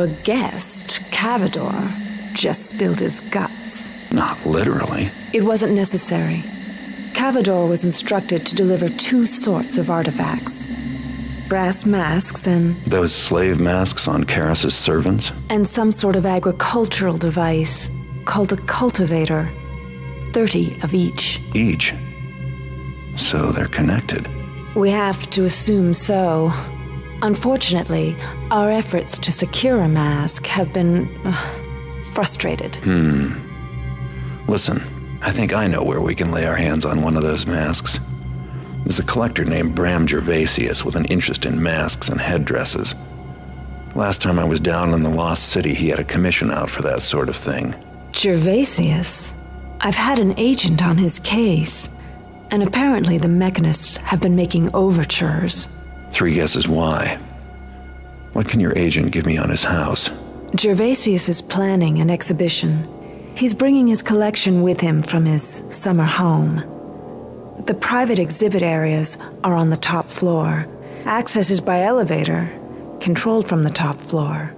Our guest, Cavador, just spilled his guts. Not literally. It wasn't necessary. Cavador was instructed to deliver two sorts of artifacts brass masks and. Those slave masks on Karras's servants? And some sort of agricultural device called a cultivator. Thirty of each. Each? So they're connected. We have to assume so. Unfortunately, our efforts to secure a mask have been. Uh, frustrated. Hmm. Listen, I think I know where we can lay our hands on one of those masks. There's a collector named Bram Gervasius with an interest in masks and headdresses. Last time I was down in the Lost City, he had a commission out for that sort of thing. Gervasius? I've had an agent on his case, and apparently the mechanists have been making overtures. Three guesses why. What can your agent give me on his house? Gervasius is planning an exhibition. He's bringing his collection with him from his summer home. The private exhibit areas are on the top floor. Access is by elevator, controlled from the top floor.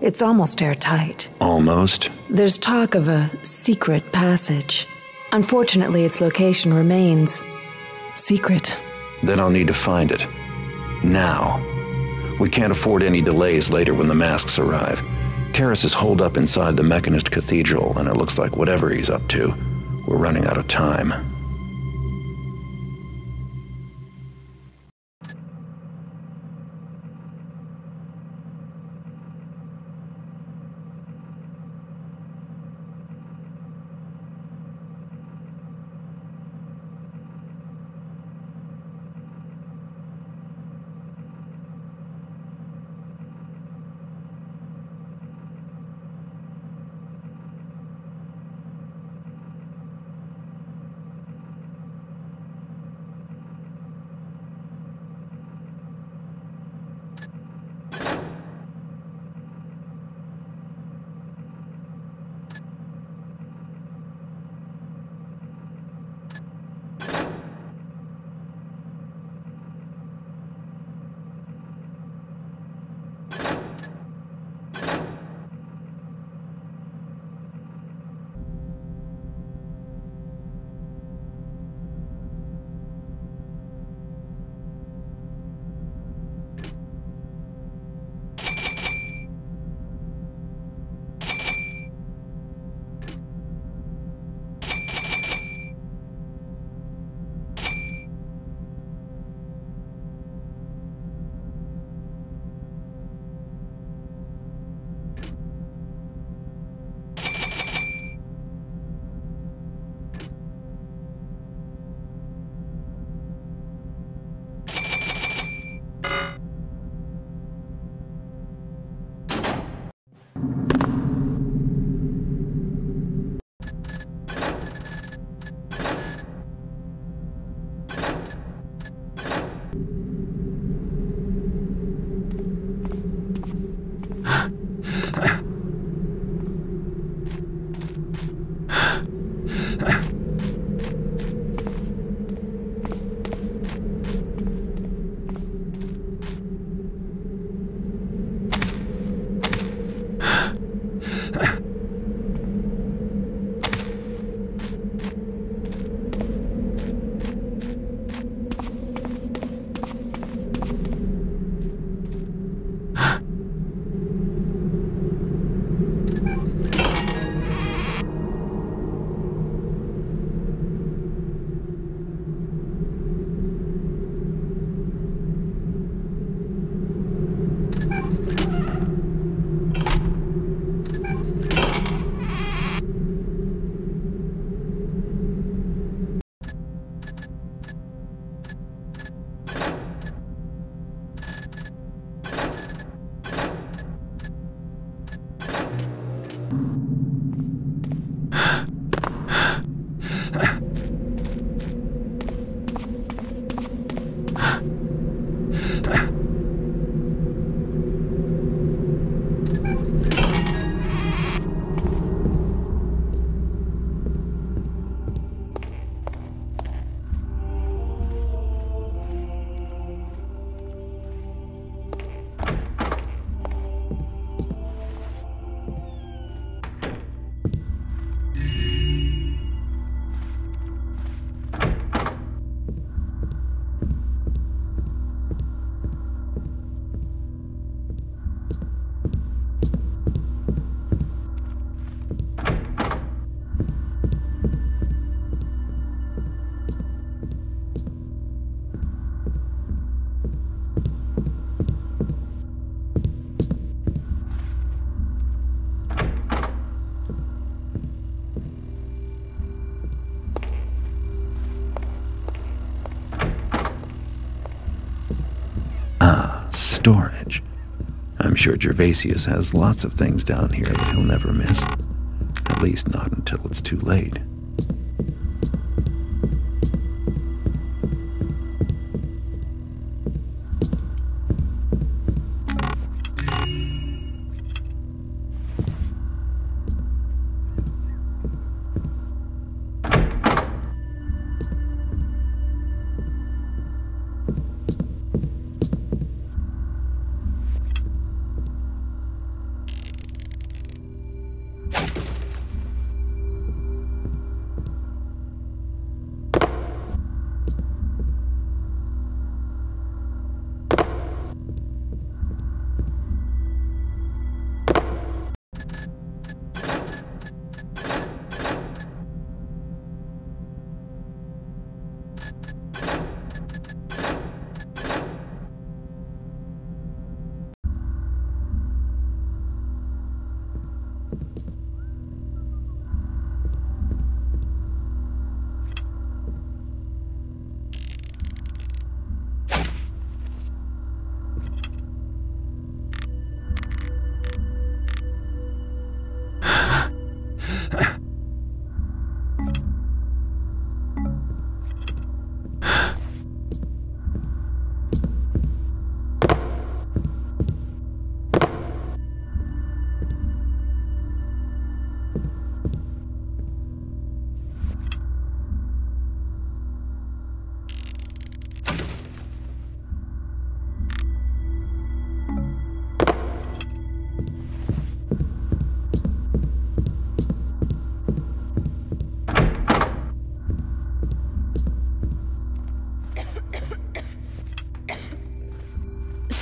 It's almost airtight. Almost? There's talk of a secret passage. Unfortunately, its location remains secret. Then I'll need to find it. Now. We can't afford any delays later when the masks arrive. Karras is holed up inside the Mechanist Cathedral, and it looks like whatever he's up to, we're running out of time. Sure Gervasius has lots of things down here that he'll never miss. At least not until it's too late.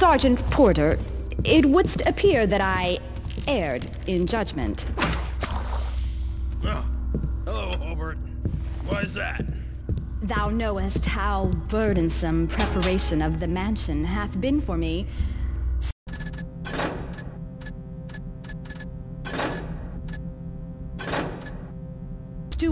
Sergeant Porter, it would appear that I erred in judgment. Oh, hello, Hobart. Why is that? Thou knowest how burdensome preparation of the mansion hath been for me,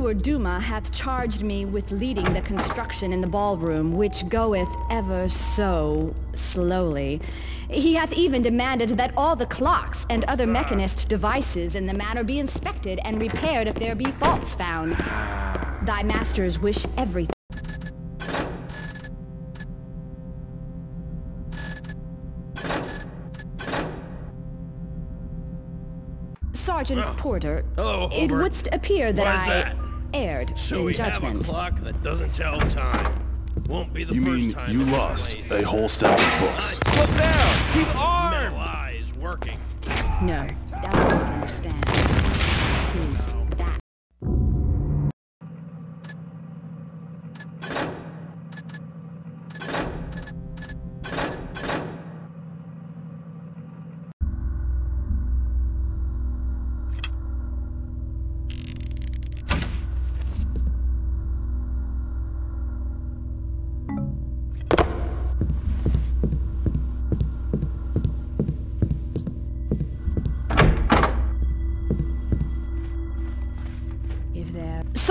Steward Duma hath charged me with leading the construction in the ballroom, which goeth ever so slowly. He hath even demanded that all the clocks and other mechanist devices in the manor be inspected and repaired if there be faults found. Thy masters wish everything. Sergeant Porter, hello, it wouldst appear that I that? Erred So in we have a clock that doesn't tell time. Won't be the You first mean time you lost place. a whole stack of books? Look down! He's armed! Metal eyes working. No, that does not understand.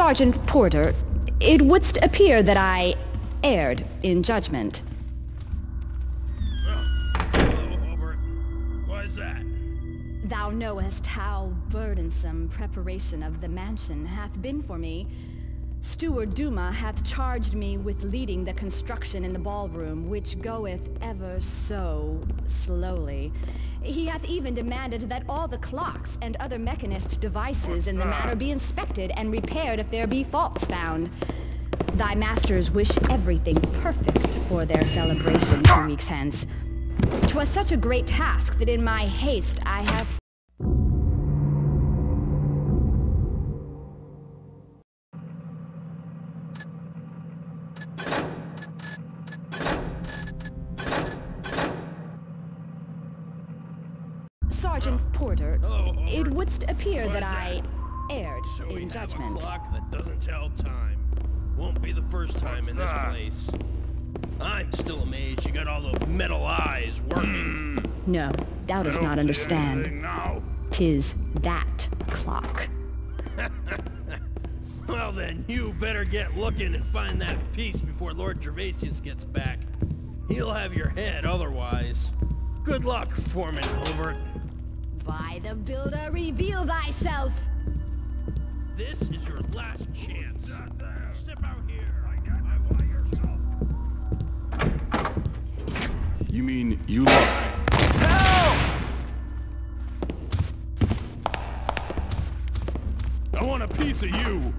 Sergeant Porter, it would appear that I erred in judgment. Hello, Hobart. Why is that? Thou knowest how burdensome preparation of the mansion hath been for me. Steward Duma hath charged me with leading the construction in the ballroom, which goeth ever so slowly. He hath even demanded that all the clocks and other mechanist devices in the manor be inspected and repaired if there be faults found. Thy masters wish everything perfect for their celebration two weeks hence. 'Twas such a great task that in my haste I have So we in have a clock that doesn't tell time. Won't be the first time in this place. I'm still amazed you got all those metal eyes working. No, thou dost not understand. now. Tis that clock. Well then, you better get looking and find that piece before Lord Gervasius gets back. He'll have your head otherwise. Good luck, Foreman Hobart. By the Builder, reveal thyself! This is your last chance. Step out here. You mean you lied? I want a piece of you!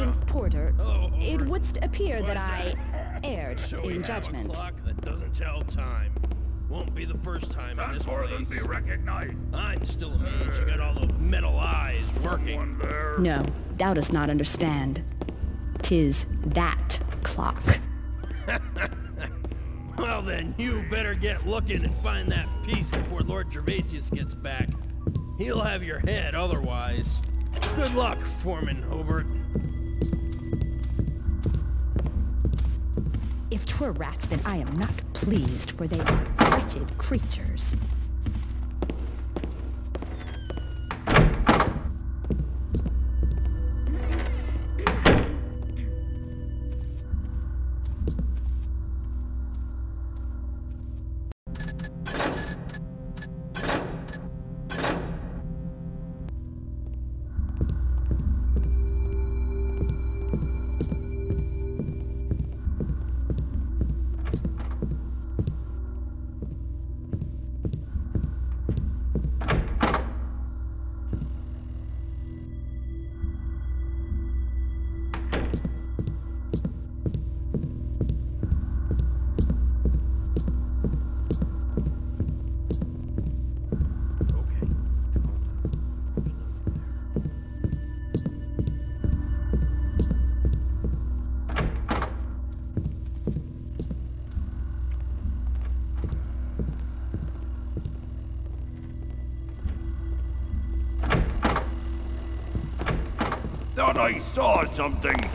Sergeant Porter, Oh, it Hobart. wouldst appear that What's I erred So we in have judgment. a clock that doesn't tell time. Won't be the first time in this place. recognized. I'm still amazed you got all those metal eyes working. No, thou dost not understand. Tis that clock. Well then, you better get looking and find that piece before Lord Gervasius gets back. He'll have your head otherwise. Good luck, Foreman Hobart. 'Twere rats, then I am not pleased, for they are wretched creatures. Something.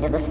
So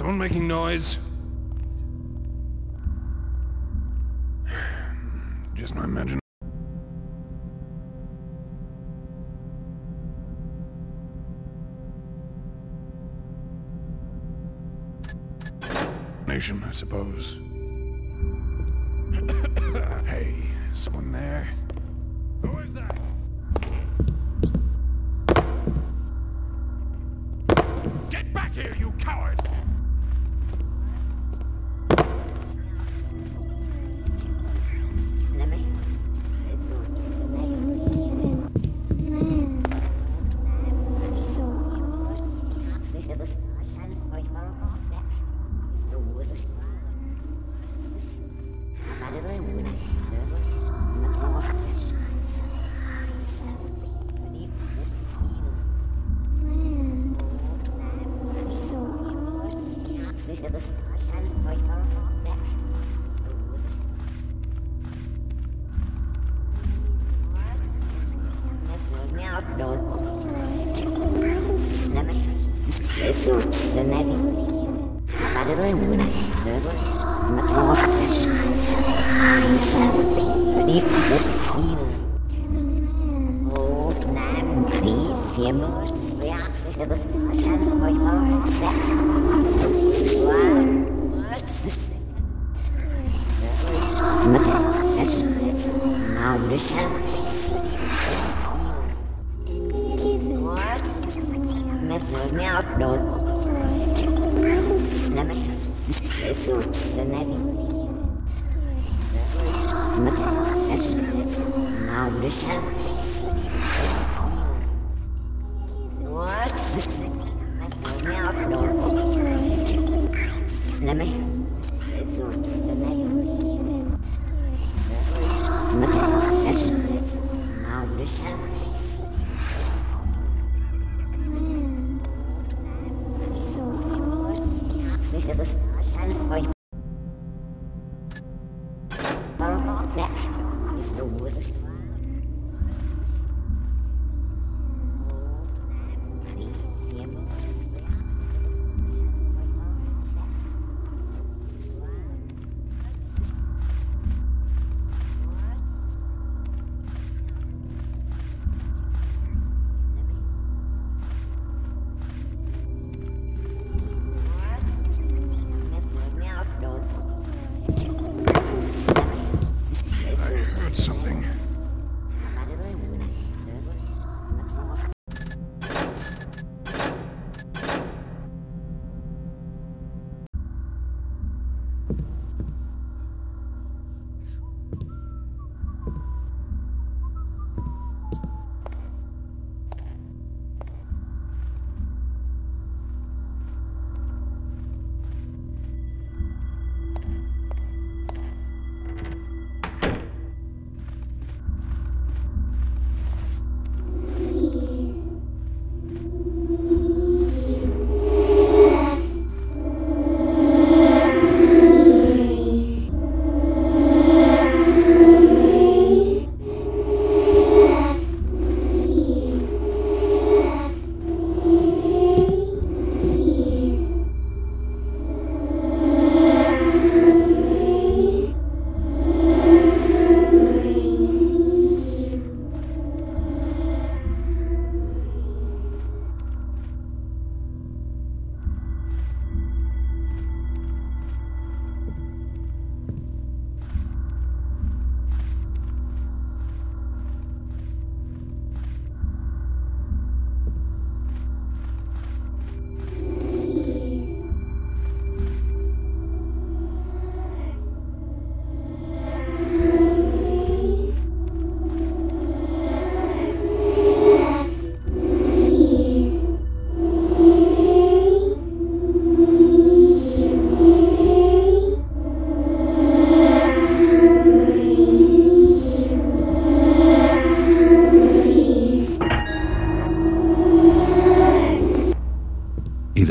Someone making noise? Just my imagination. Nation, I suppose. hey, someone there? Angeles.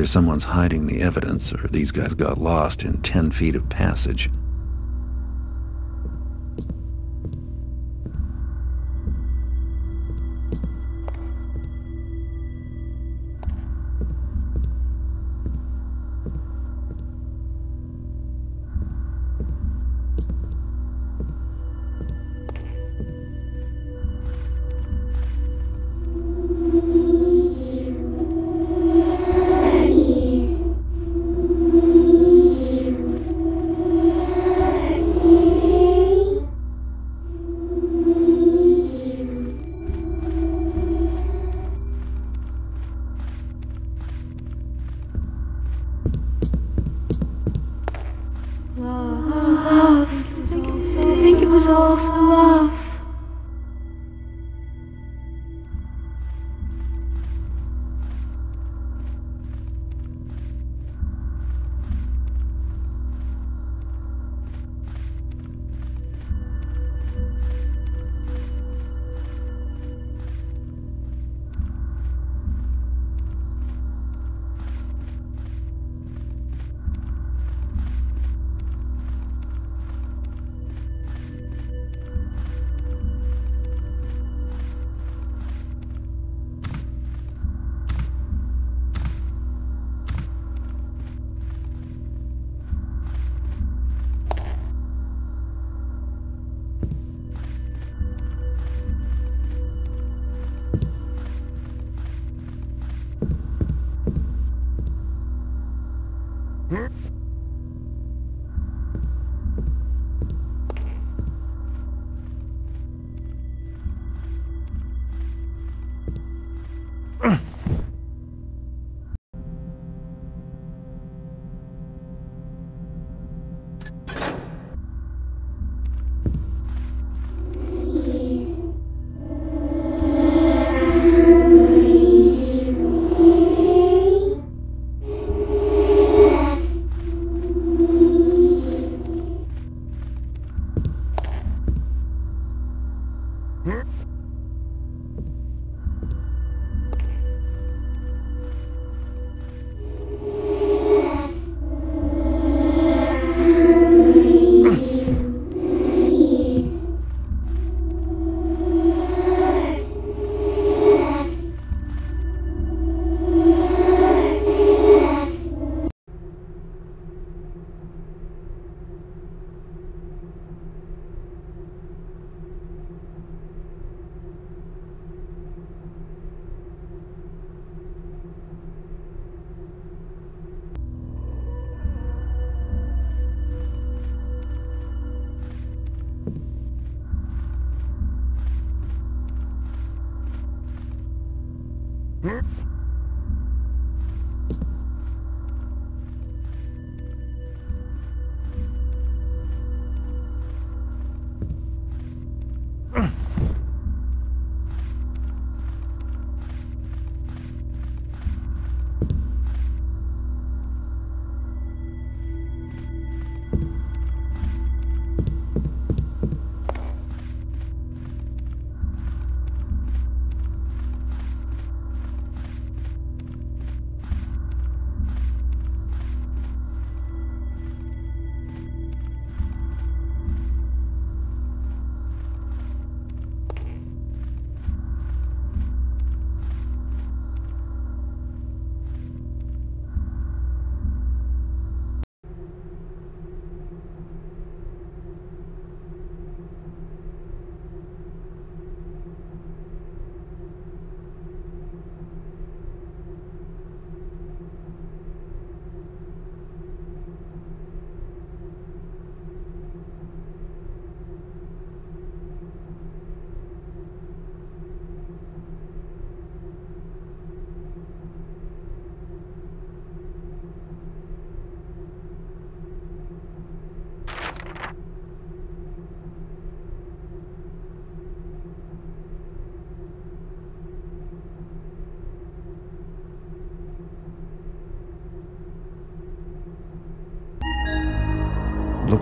Someone's hiding the evidence, or these guys got lost in ten feet of passage.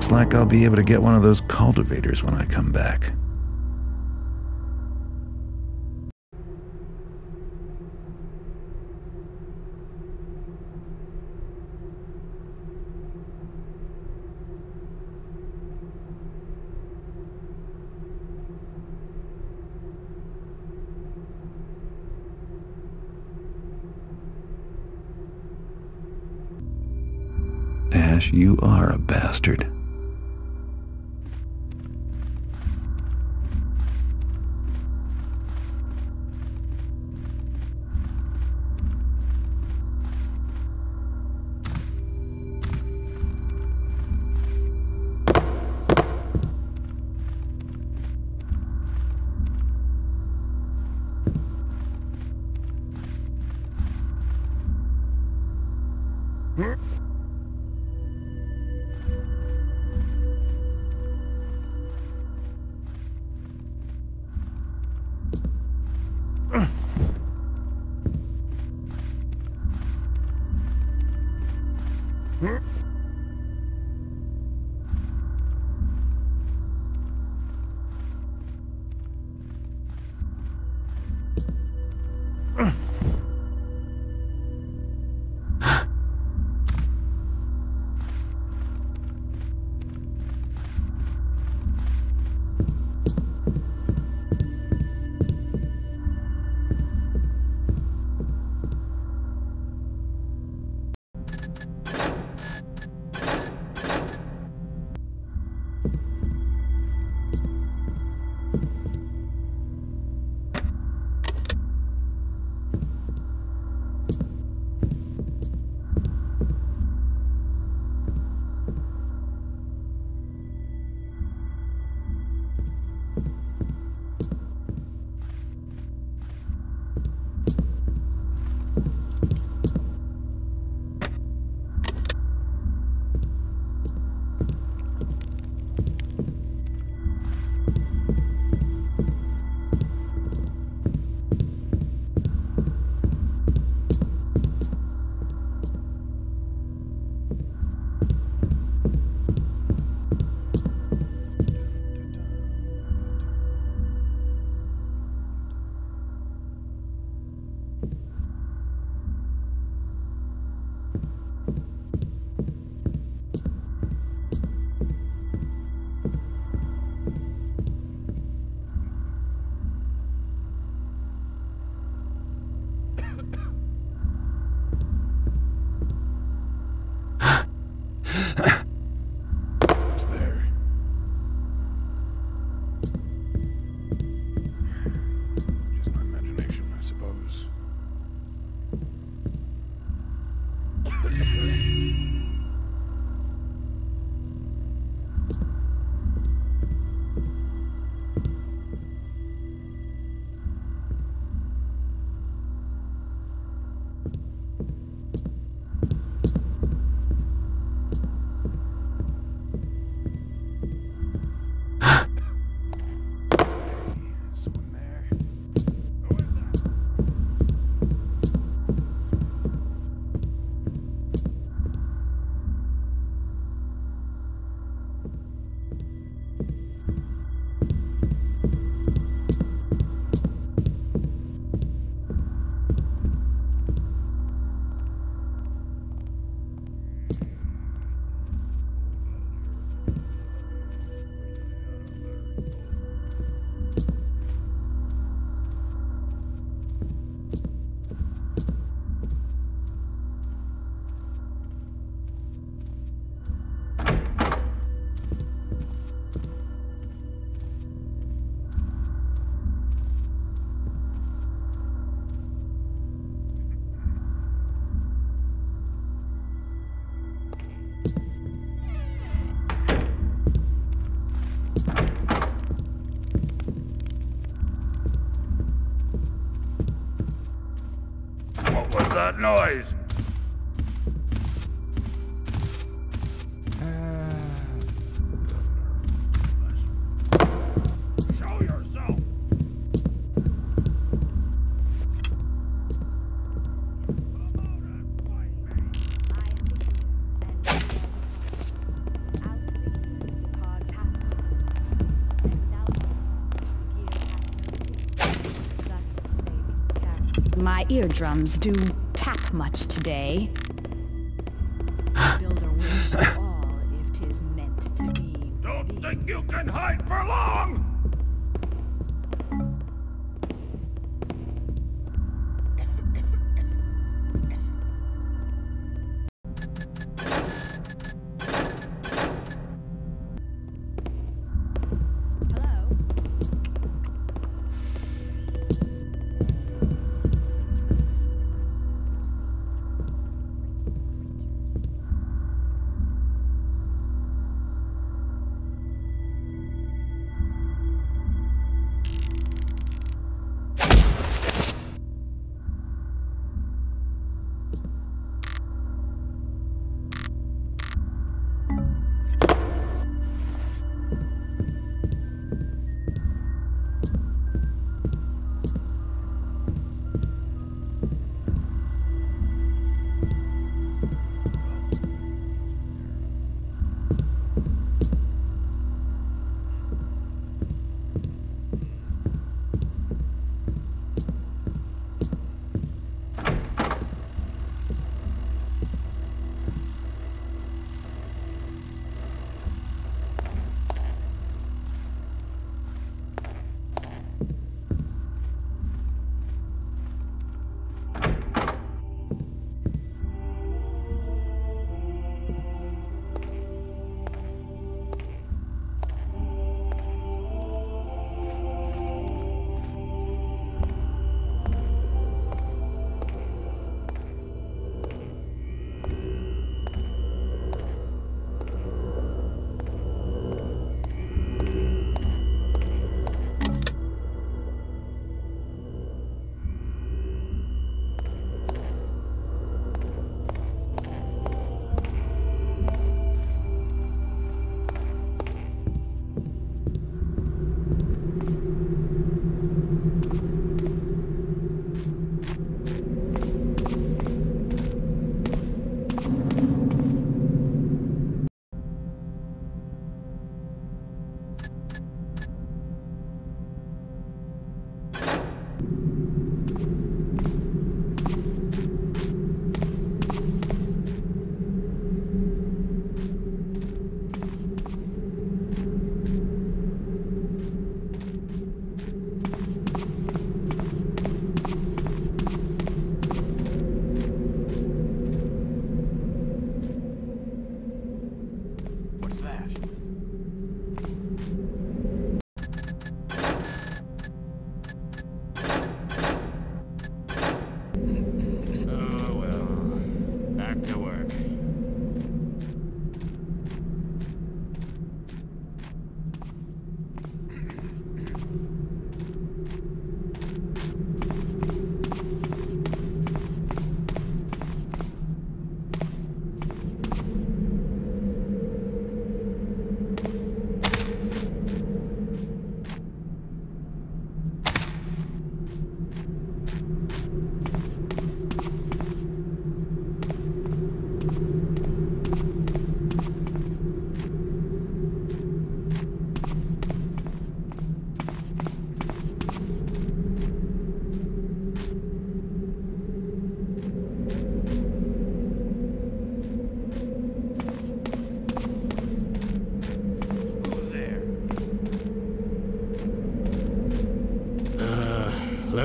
Looks like I'll be able to get one of those cultivators when I come back. you are a bastard. Eardrums do tap much today.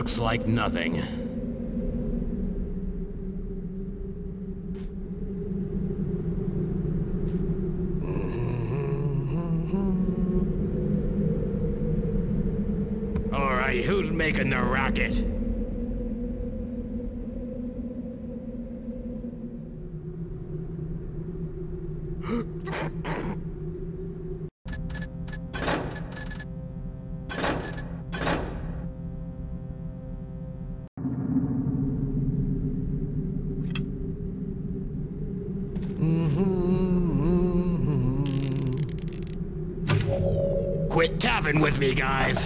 Looks like nothing. With me, guys.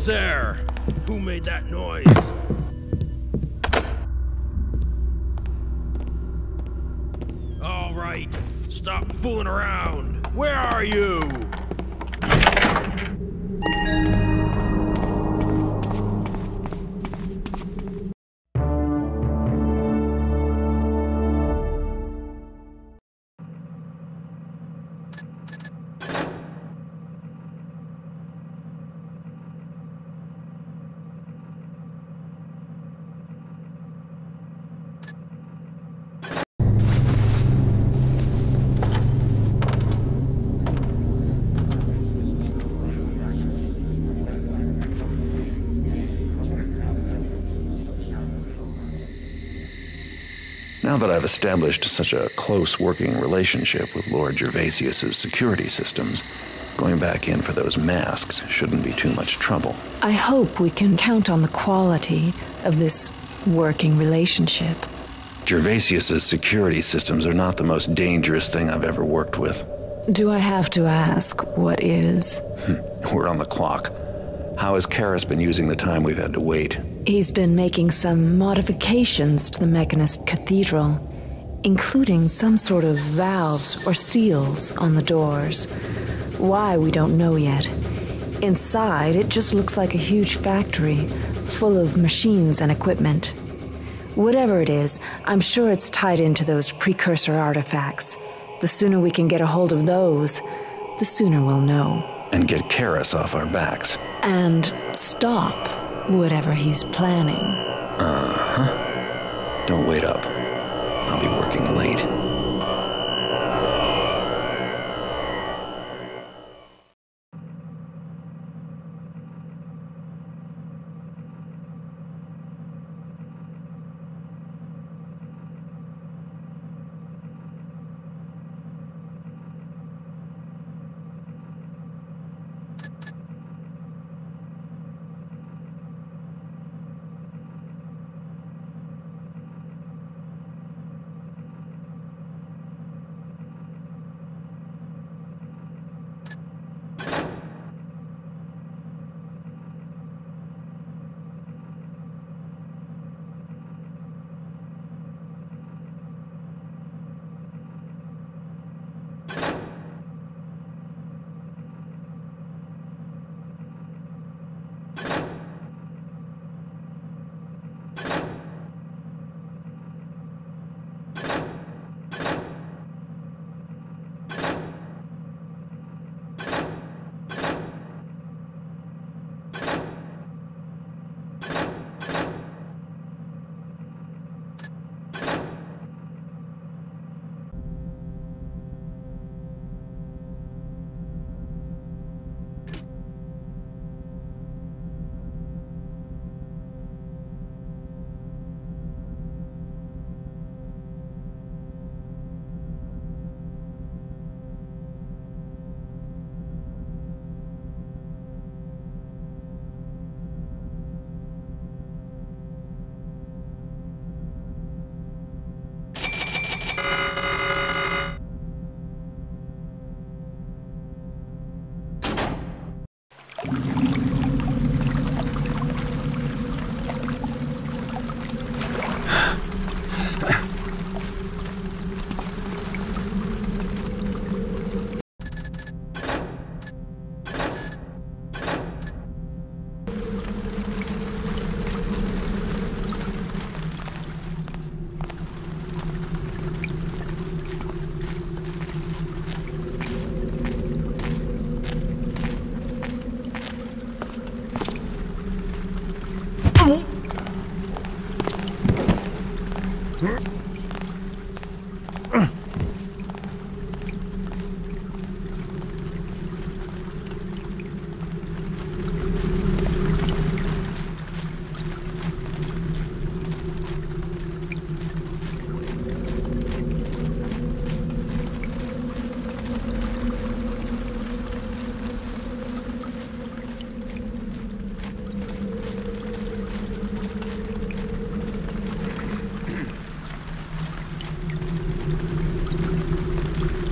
Who there? Who made that noise? All right, stop fooling around. Where are you? Now that I've established such a close working relationship with Lord Gervasius's security systems, going back in for those masks shouldn't be too much trouble. I hope we can count on the quality of this working relationship. Gervasius's security systems are not the most dangerous thing I've ever worked with. Do I have to ask what is? We're on the clock. How has Karras been using the time we've had to wait? He's been making some modifications to the Mechanist Cathedral, including some sort of valves or seals on the doors. Why, we don't know yet. Inside, it just looks like a huge factory, full of machines and equipment. Whatever it is, I'm sure it's tied into those precursor artifacts. The sooner we can get a hold of those, the sooner we'll know. And get Karras off our backs. And stop whatever he's planning. Uh huh. Don't wait up.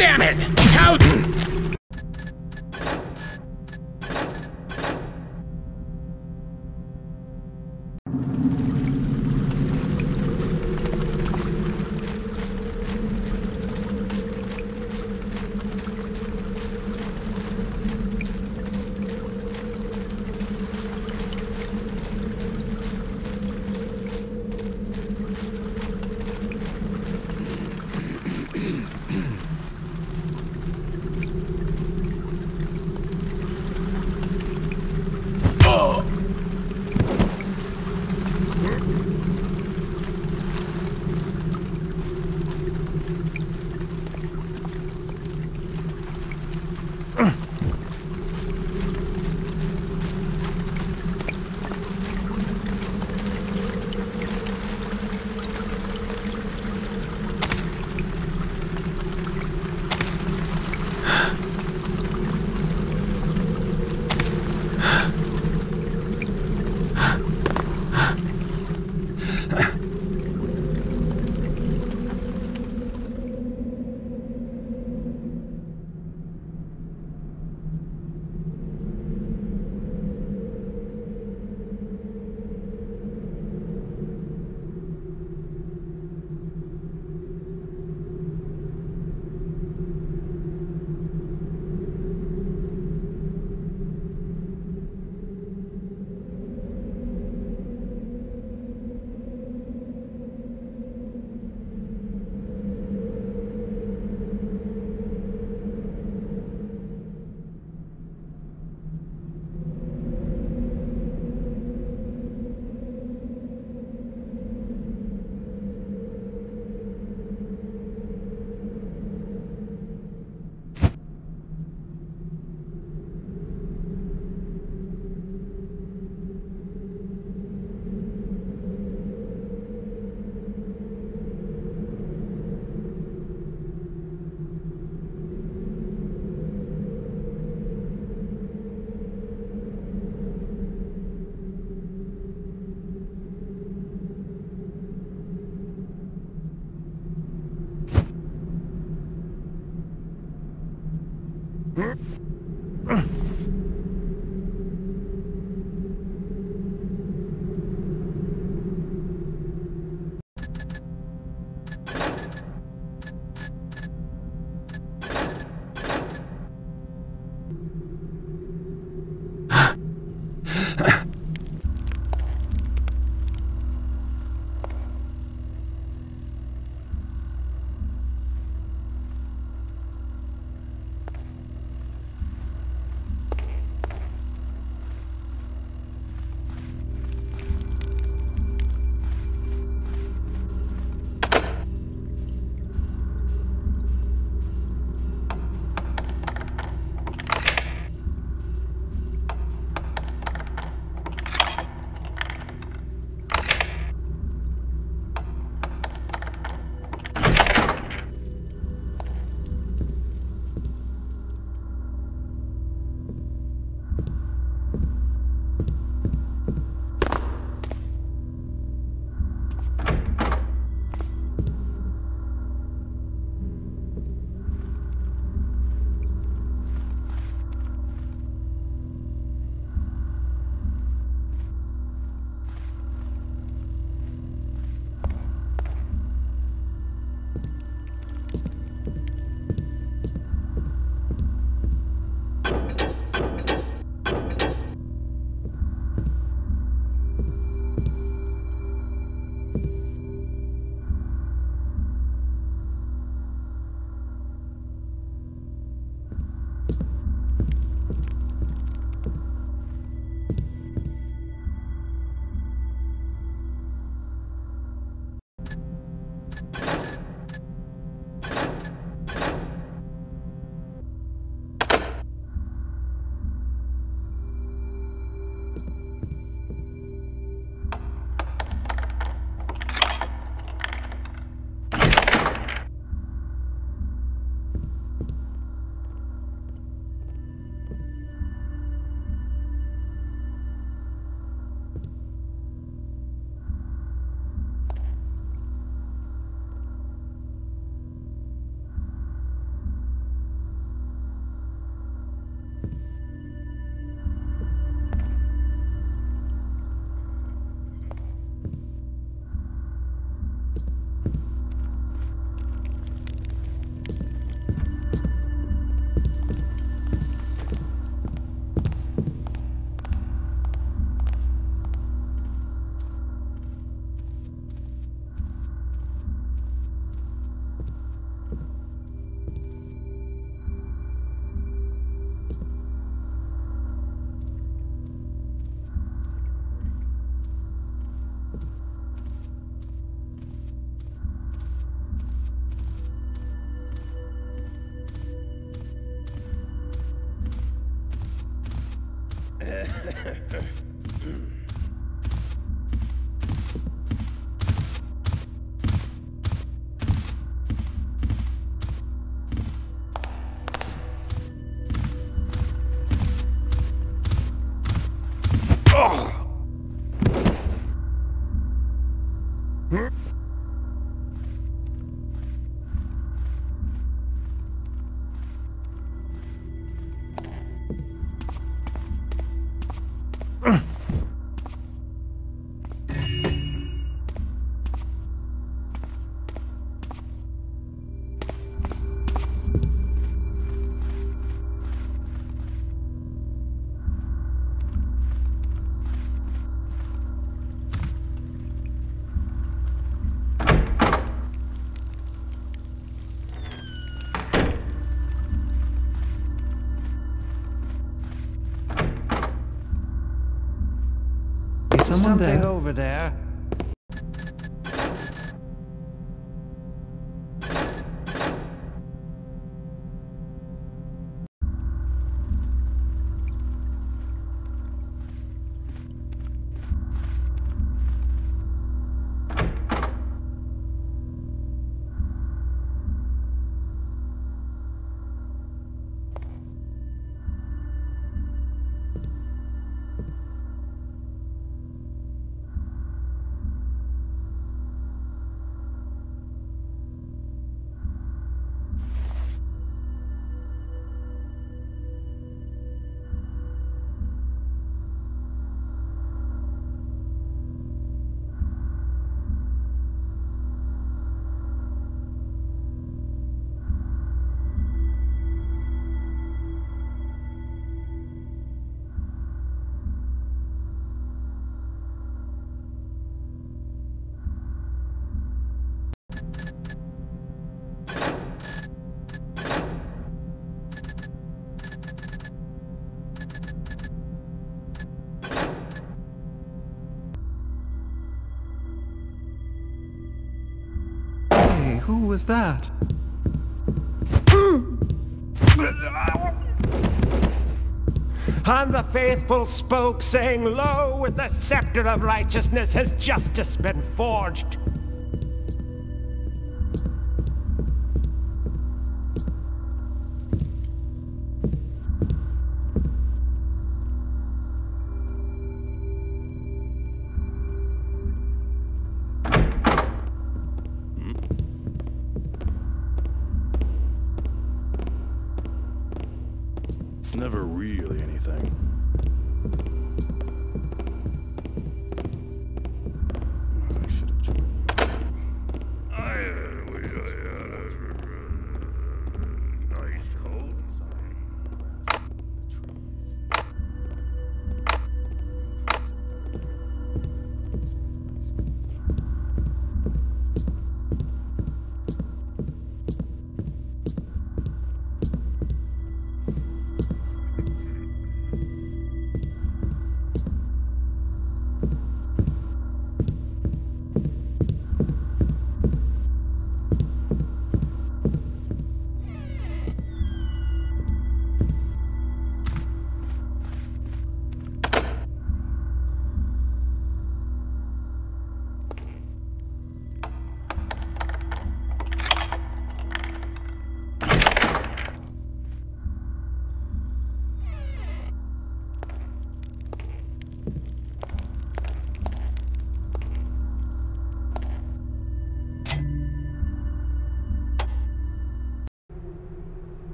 Damn it! Someone there? over there. That? I'm the faithful spoke, saying, Lo, with the scepter of righteousness has justice been forged.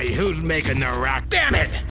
Right, who's making the rock? Damn it!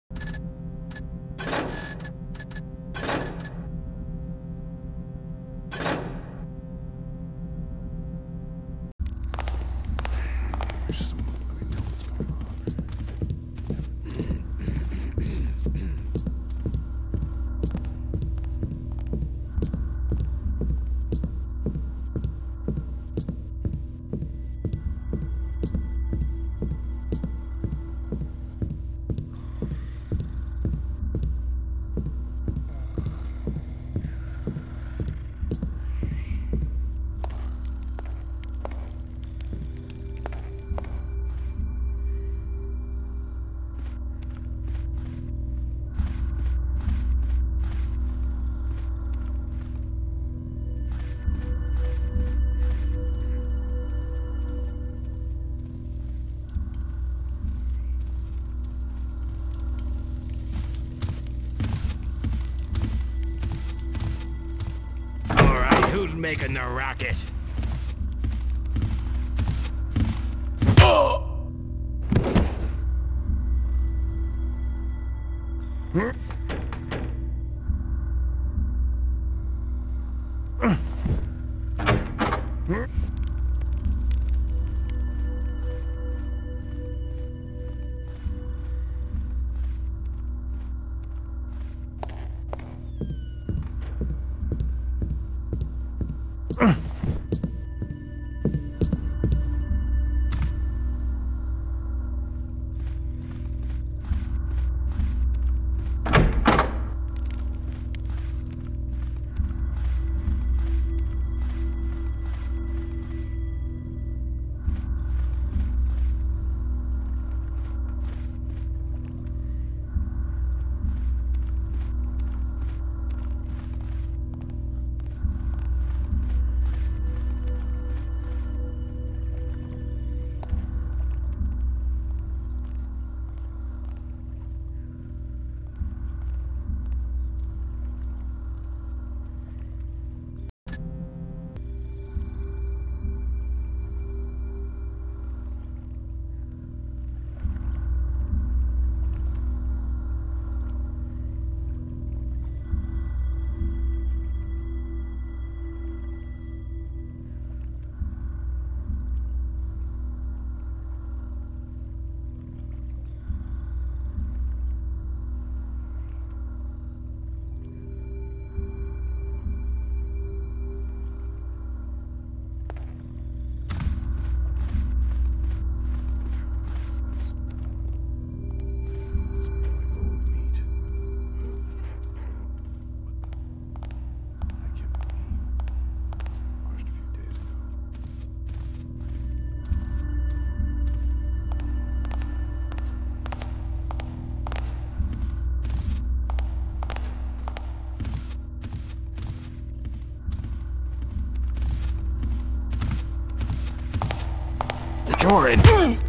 Jordan!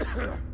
It's nothing now.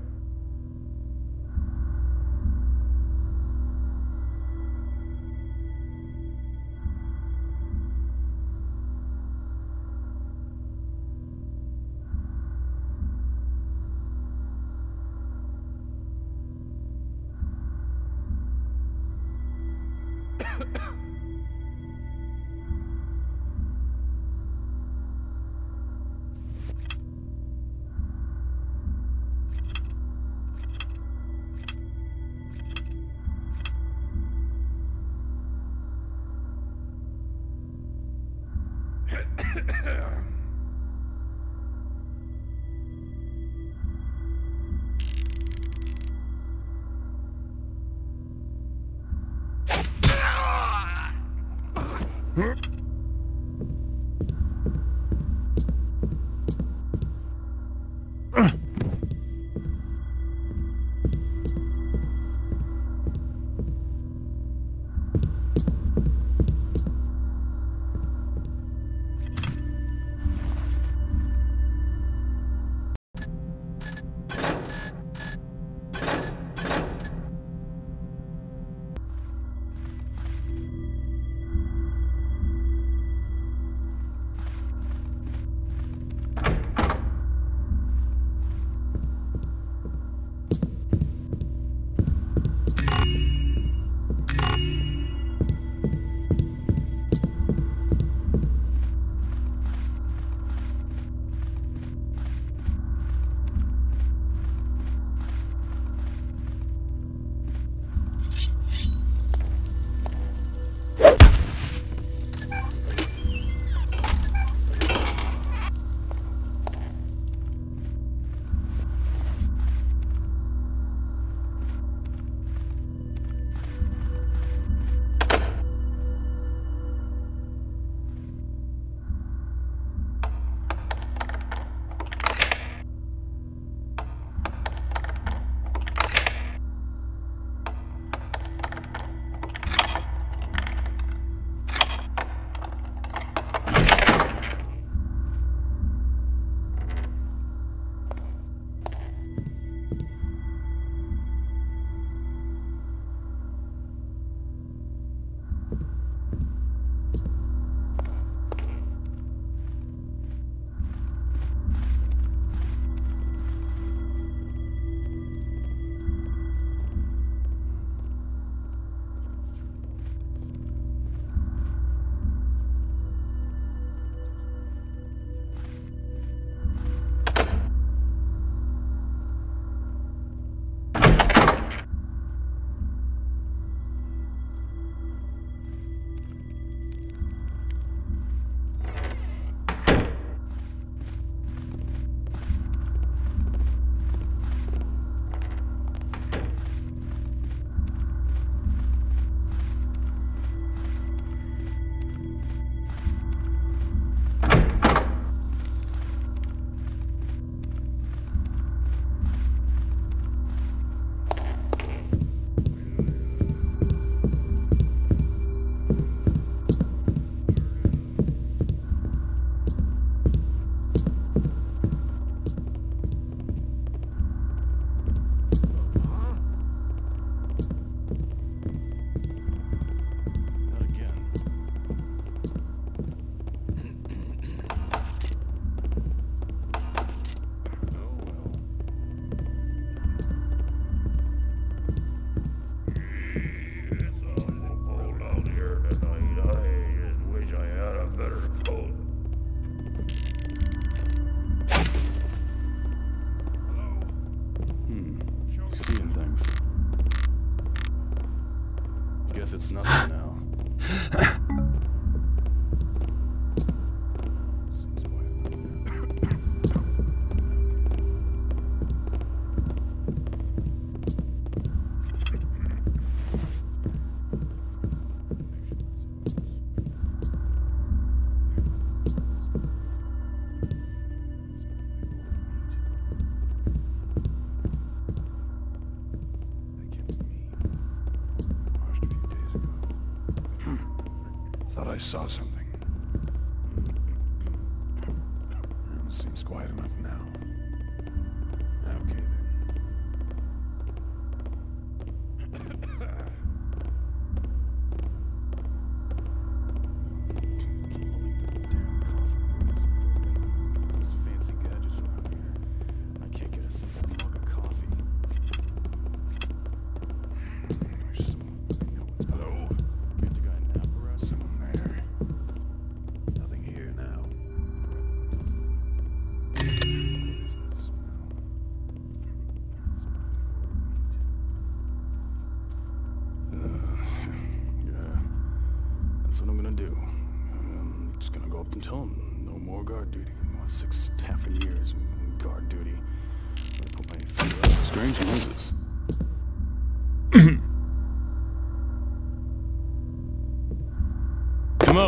Thought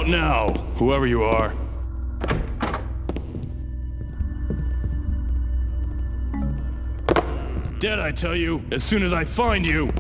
out now, whoever you are. Dead, I tell you, as soon as I find you!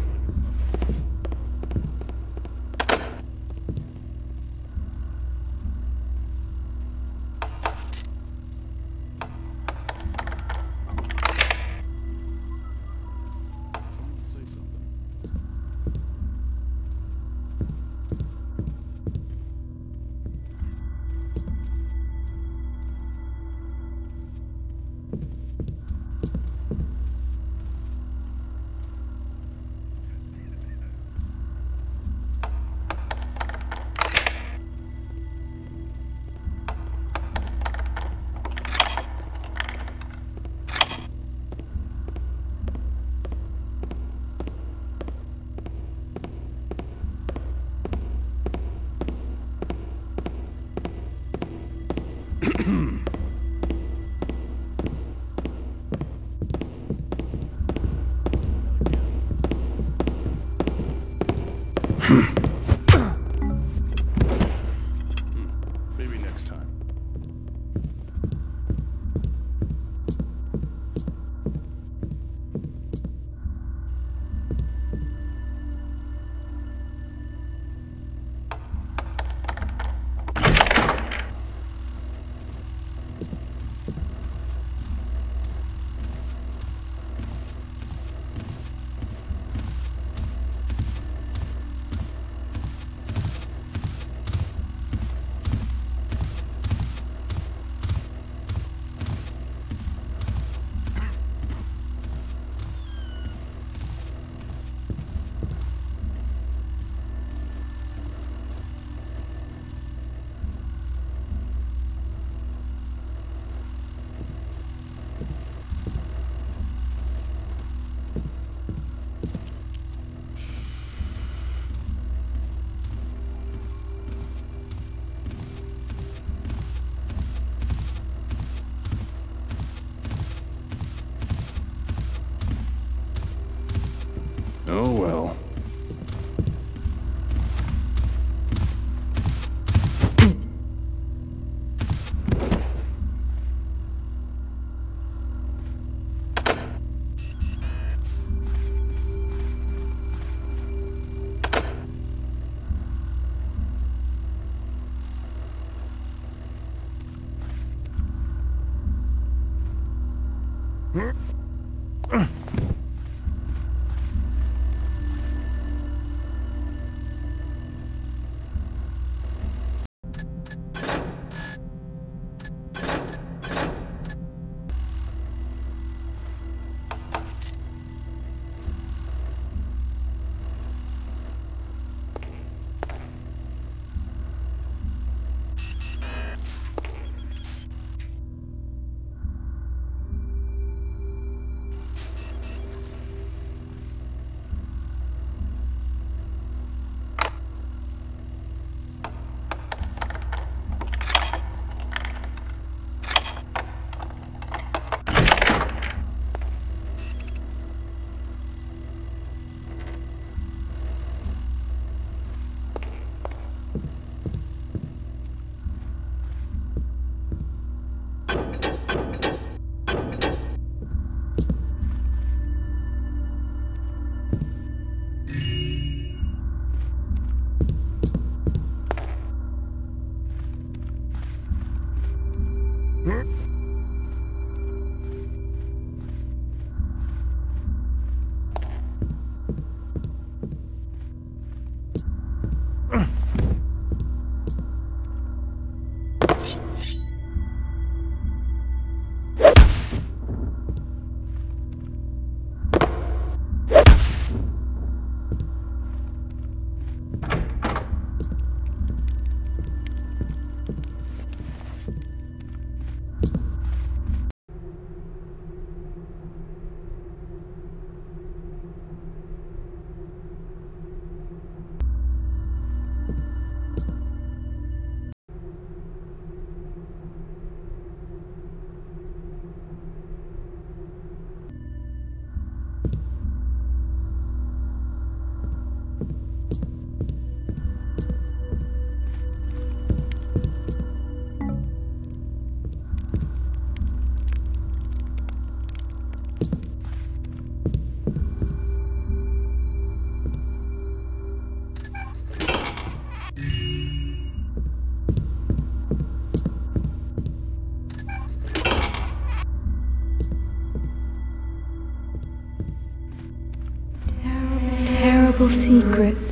Terrible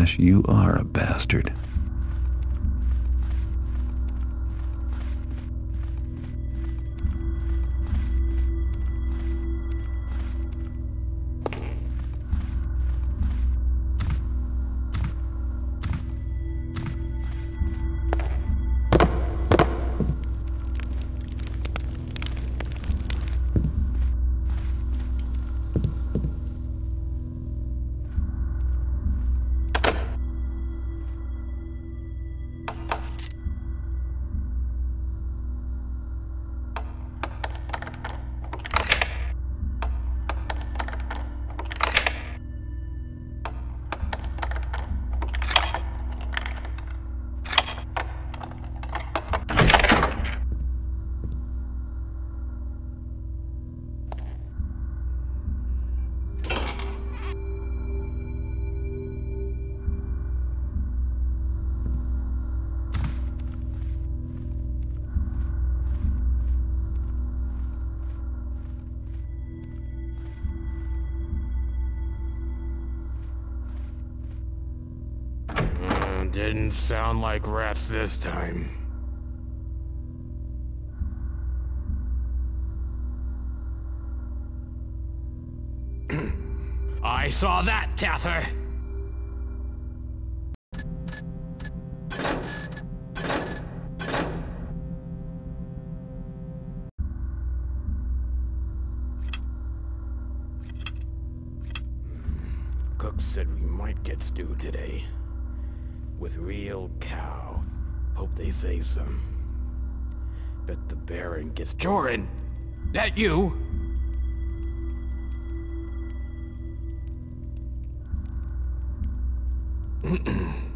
Ash, you are a bastard. Didn't sound like rats this time. I saw that, Taffer! Gets- Joran! That you?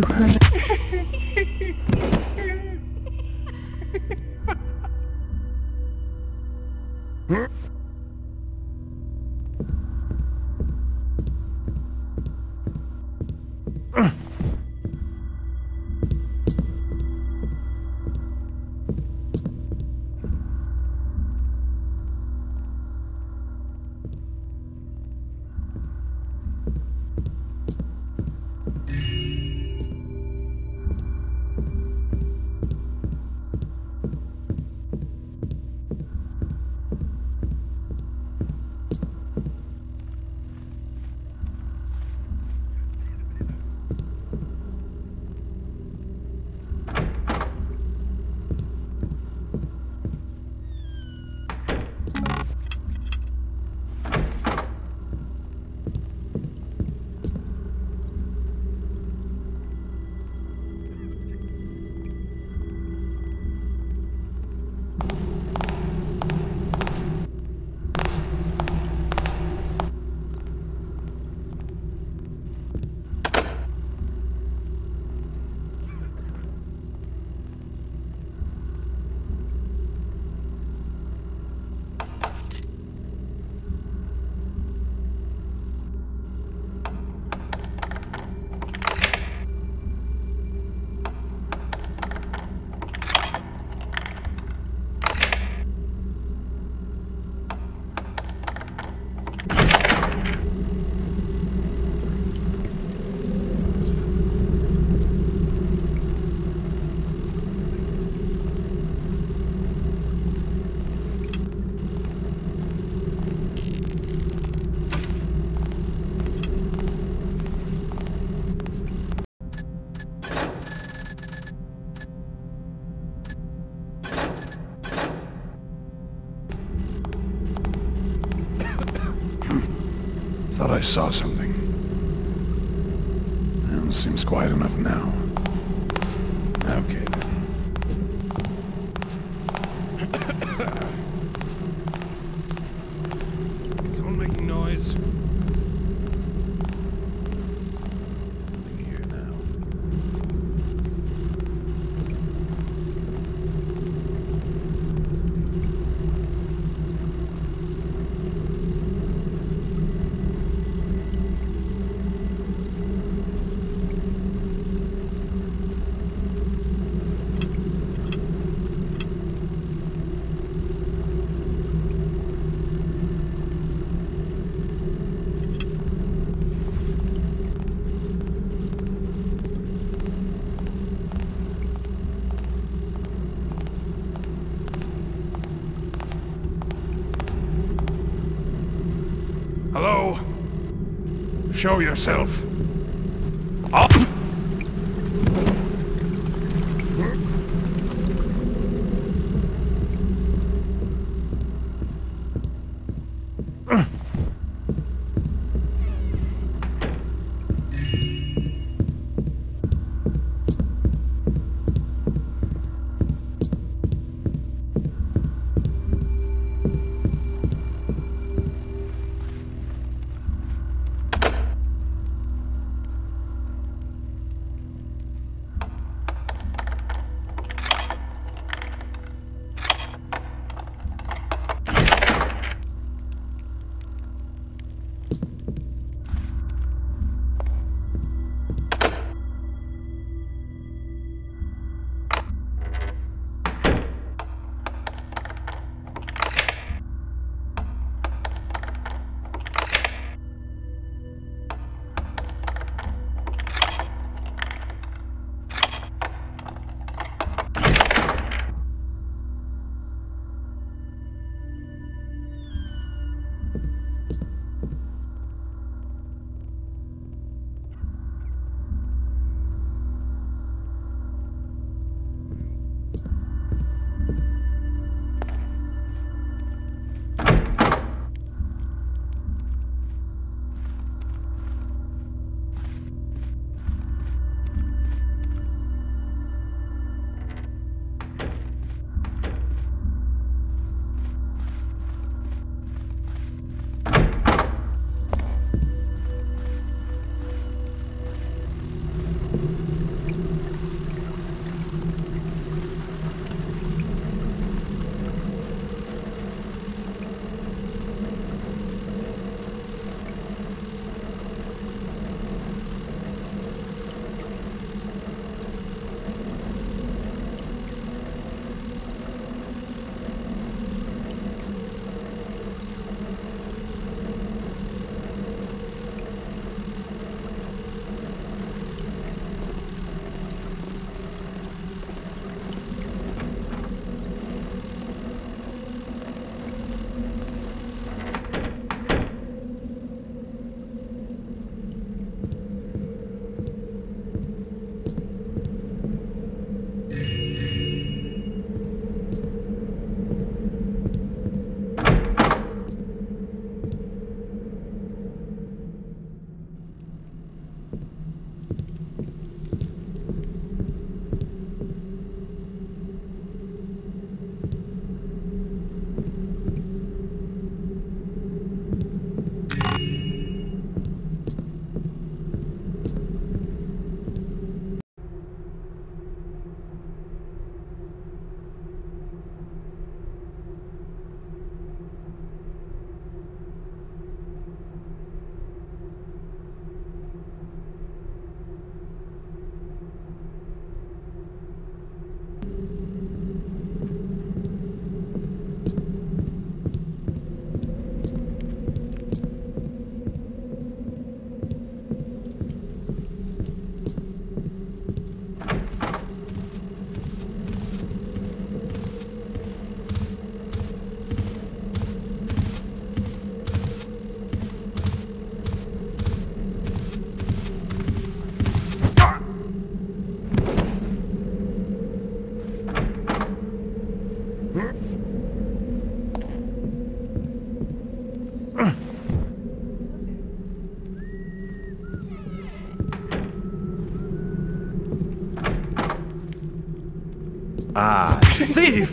Thought I saw something. Well, seems quiet enough now. Okay then. Someone making noise? Nothing here now. Hello? Show yourself. Ah, thief!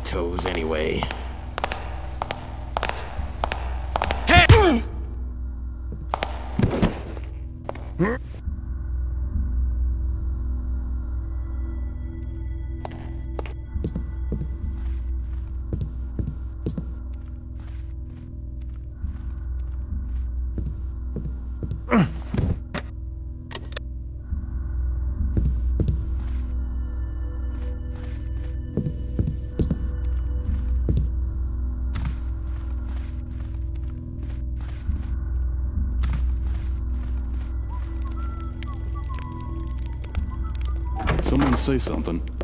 Toes anyway. Say something.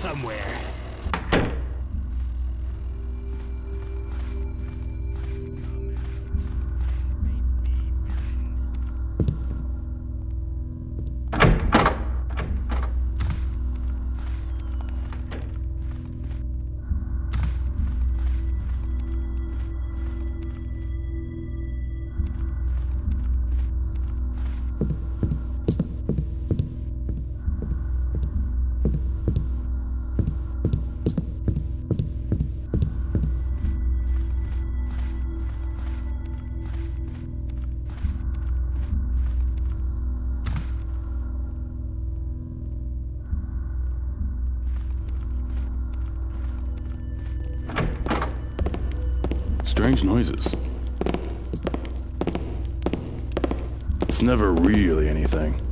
Somewhere. Strange noises. It's never really anything.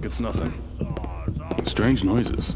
Like it's nothing. Strange noises.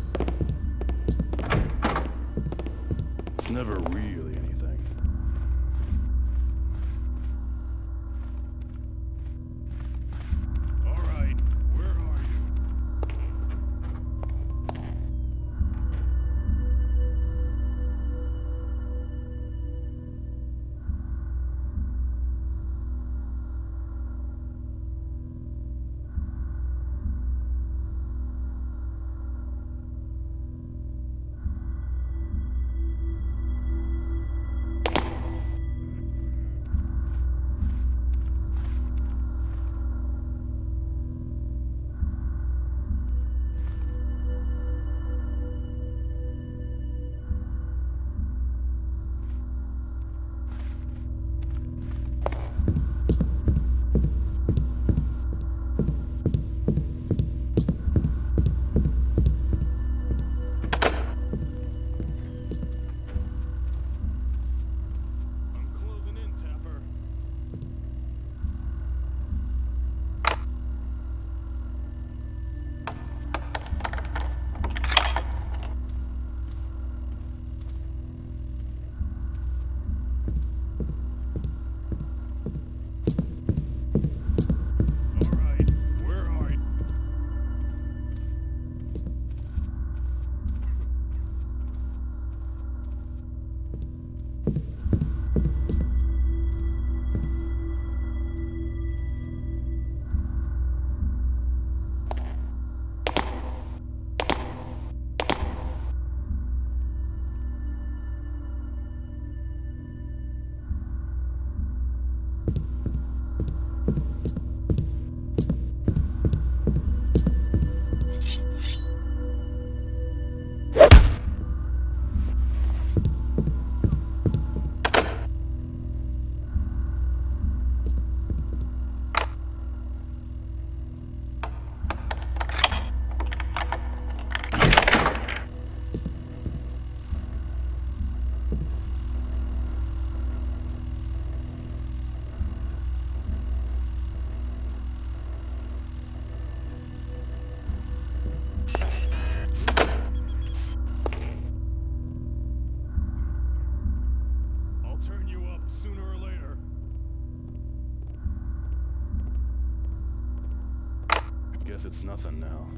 It's nothing now.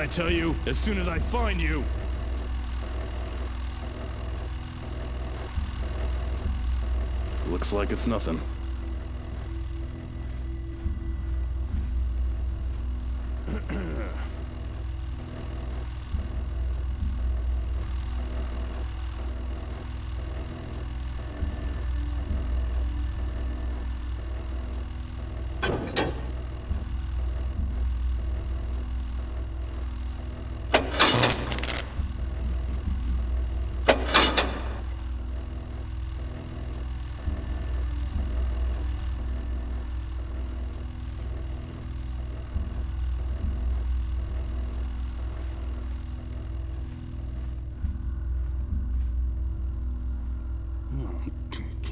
I tell you, as soon as I find you. Looks like it's nothing.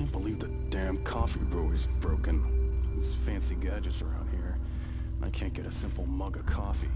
Can't believe the damn coffee brewer's broken. These fancy gadgets around here. I can't get a simple mug of coffee.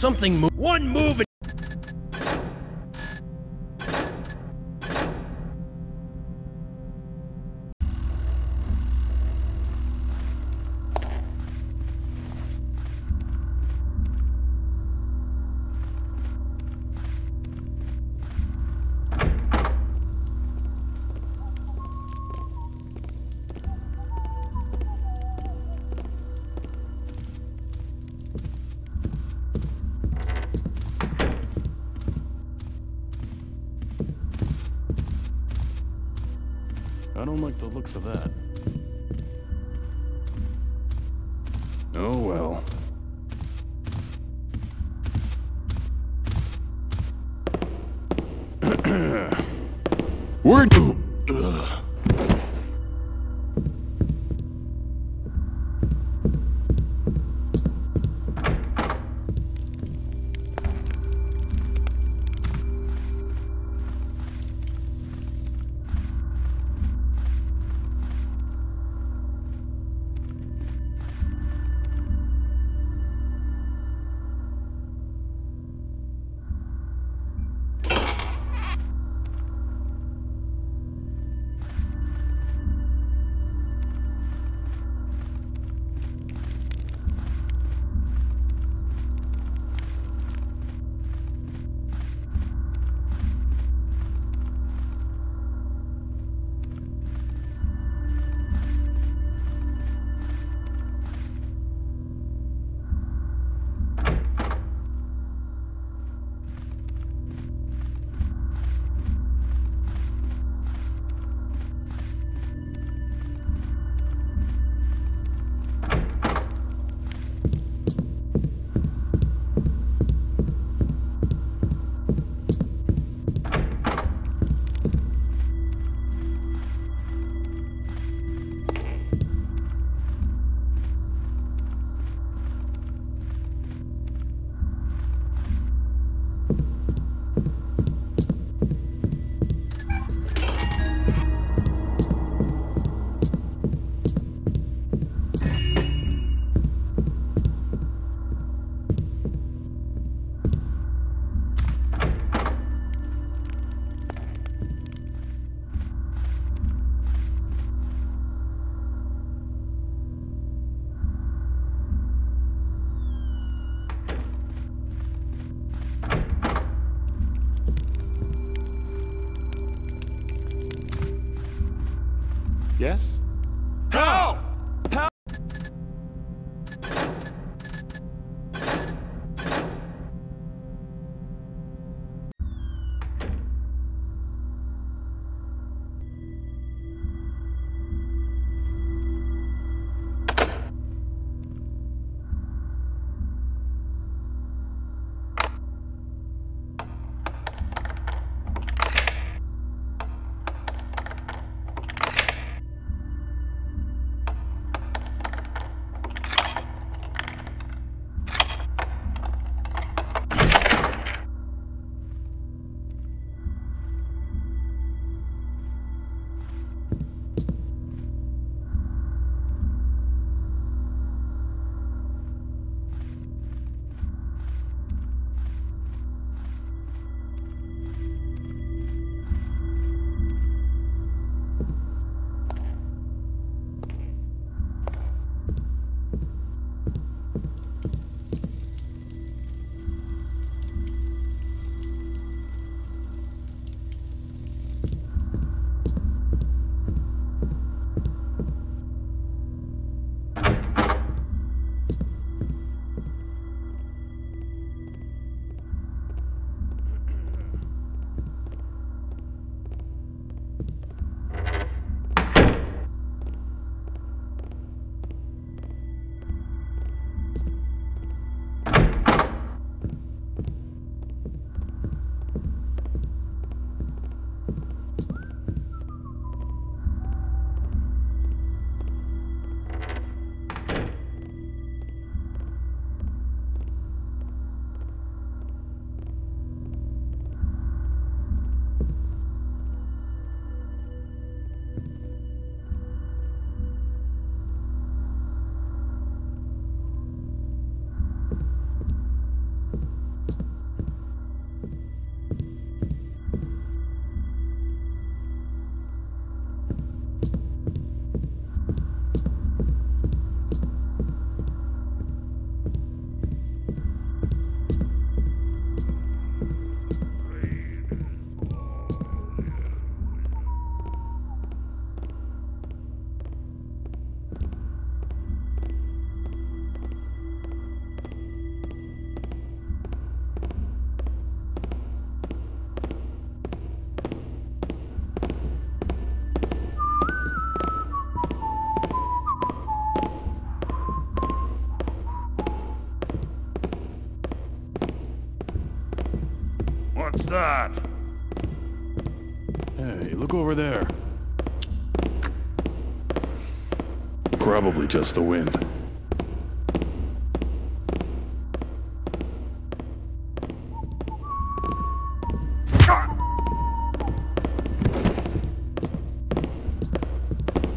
Something move. One move. Like the looks of that. Yes? That? Hey, look over there. Probably just the wind.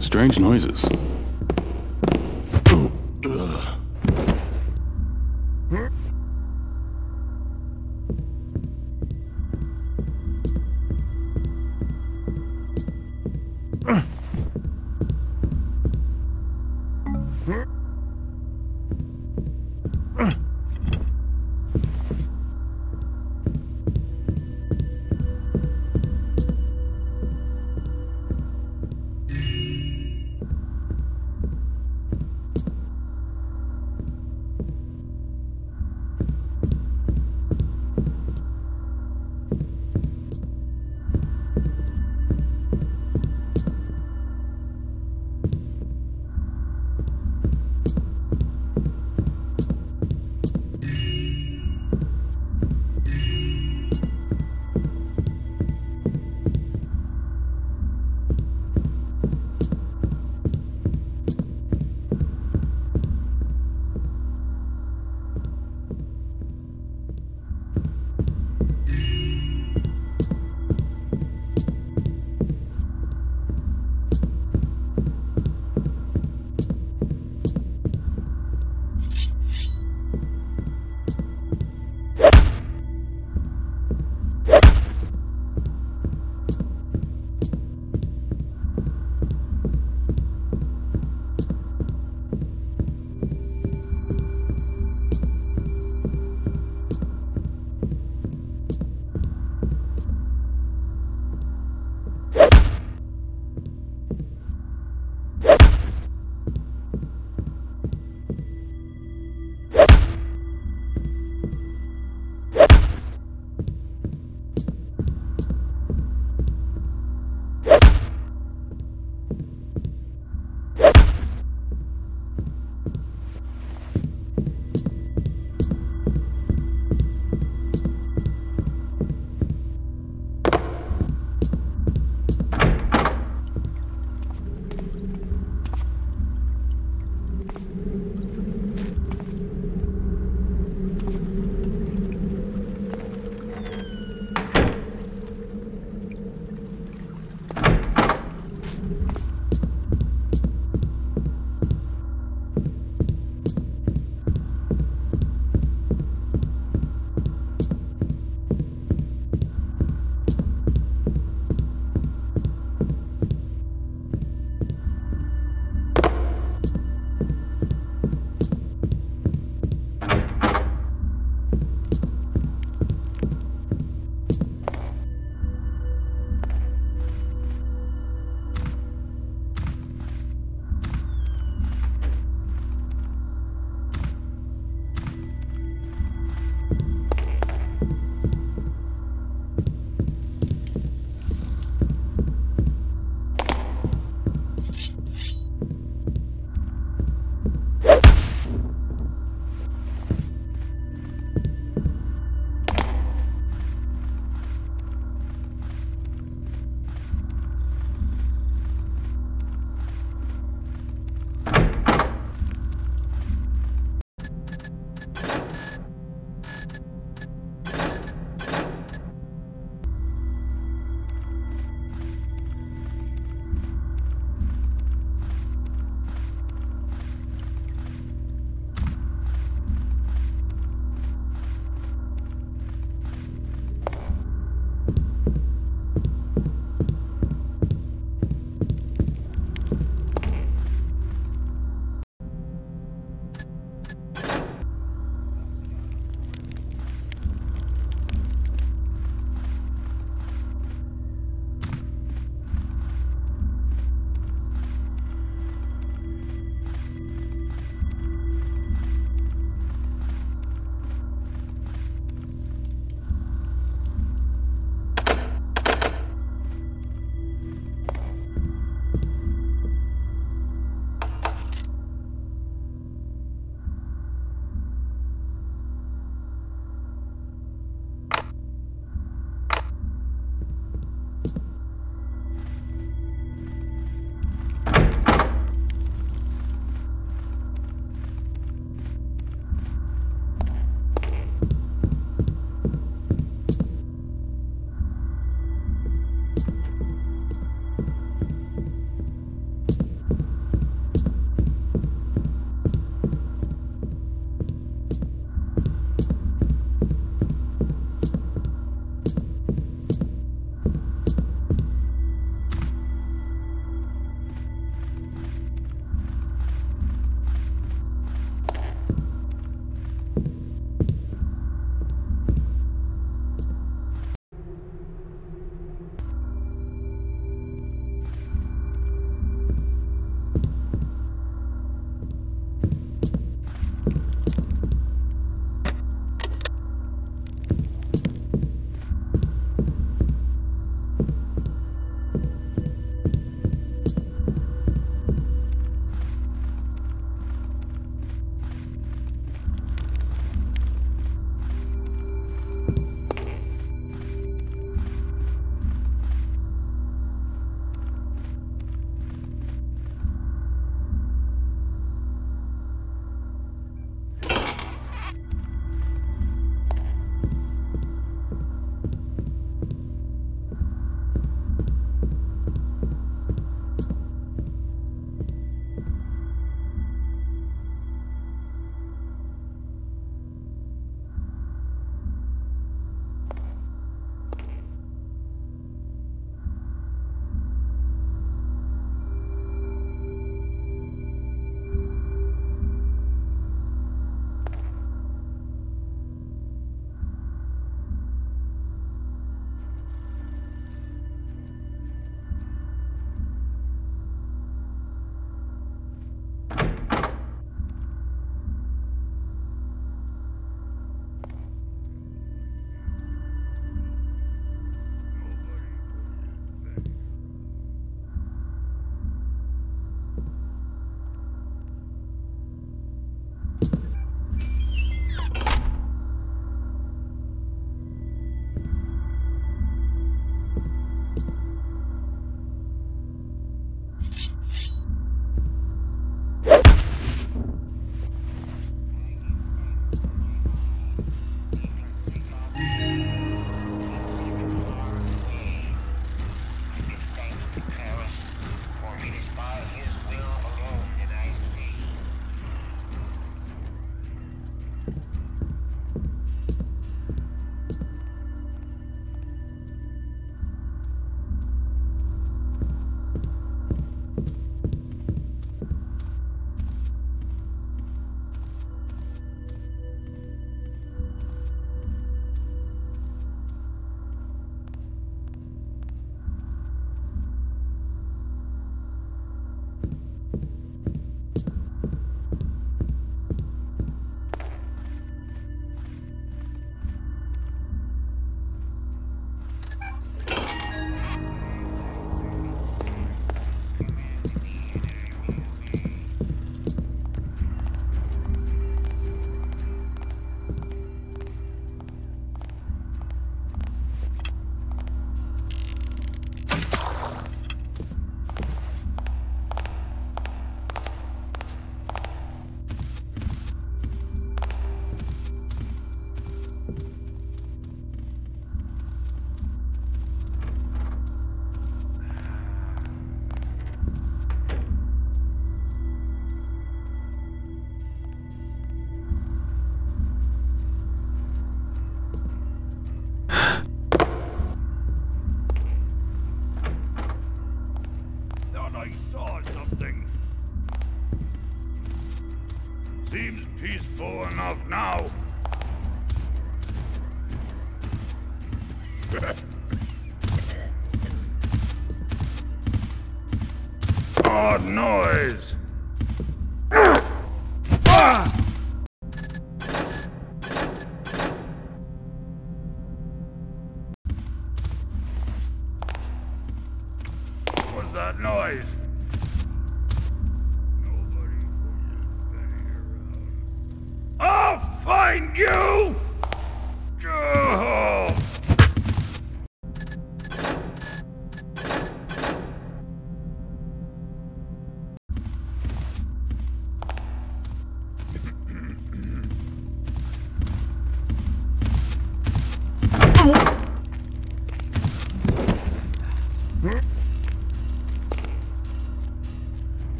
Strange noises.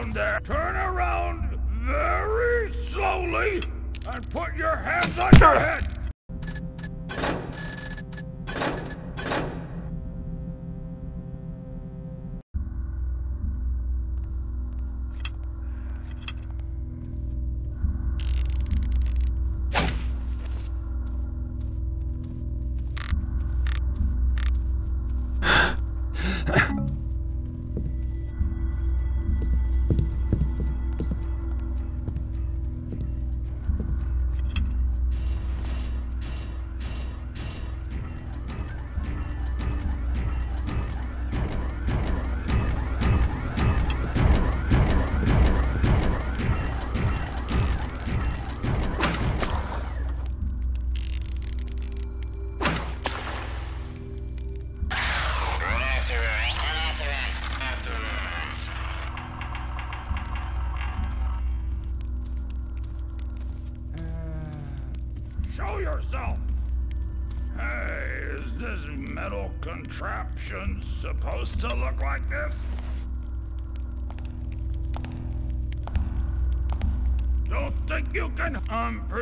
Anything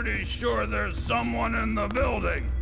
pretty sure there's someone in the building.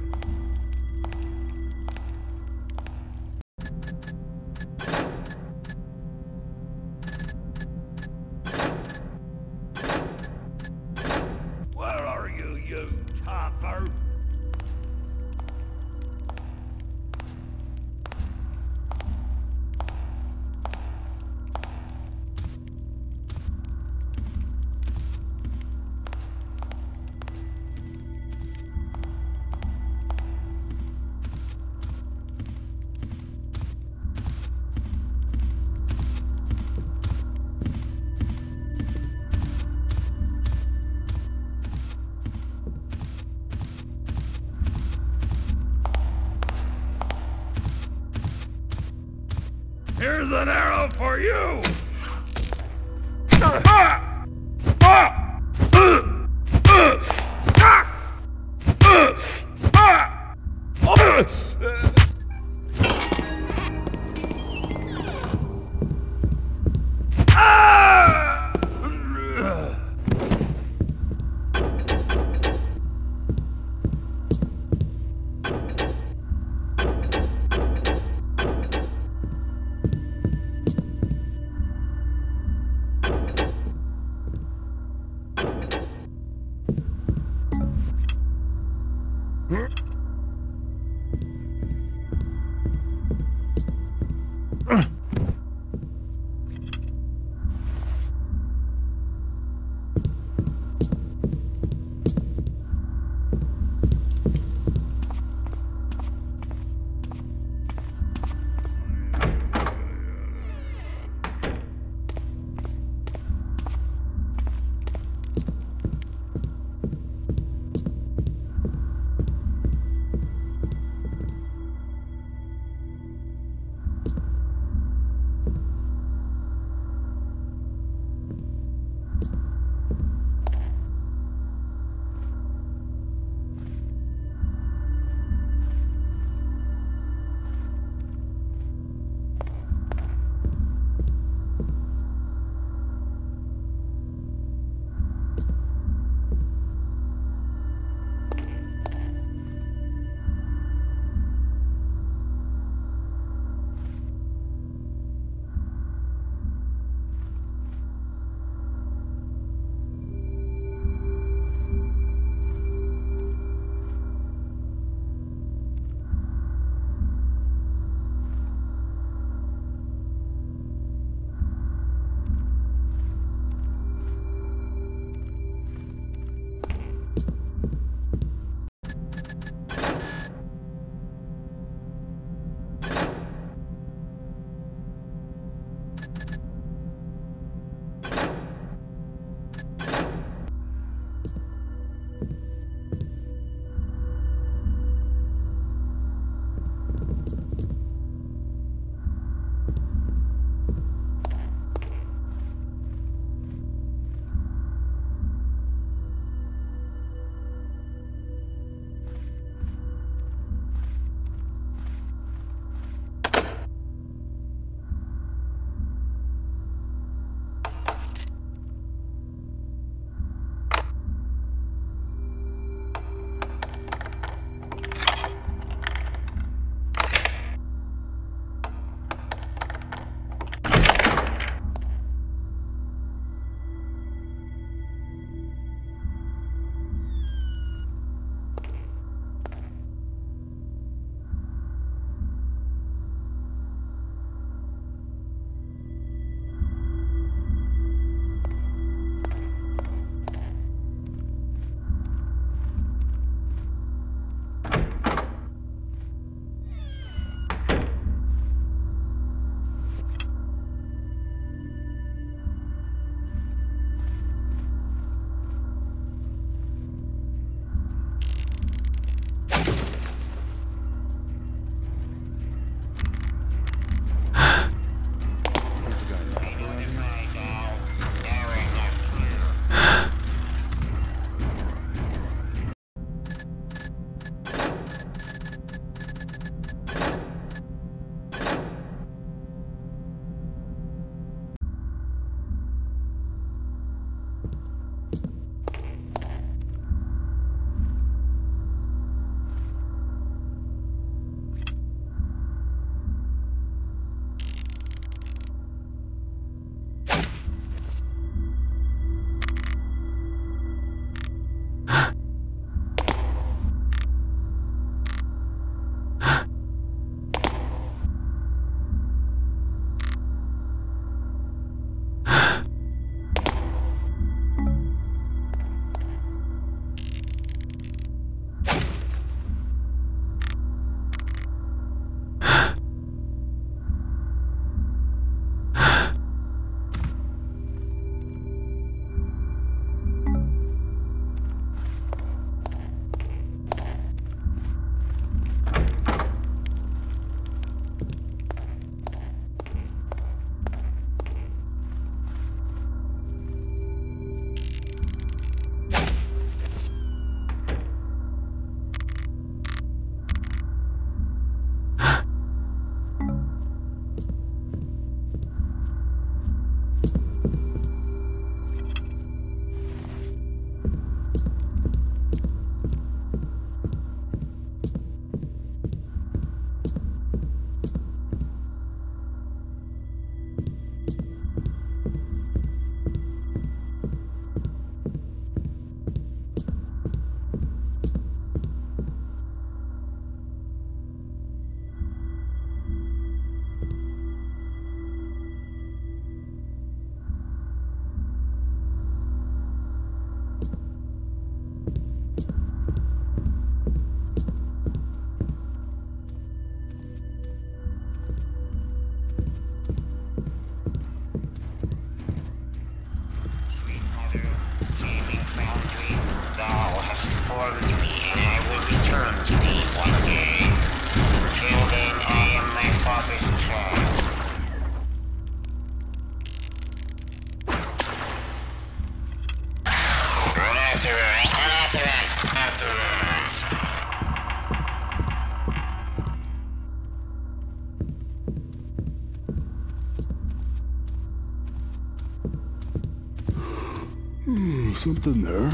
Something there.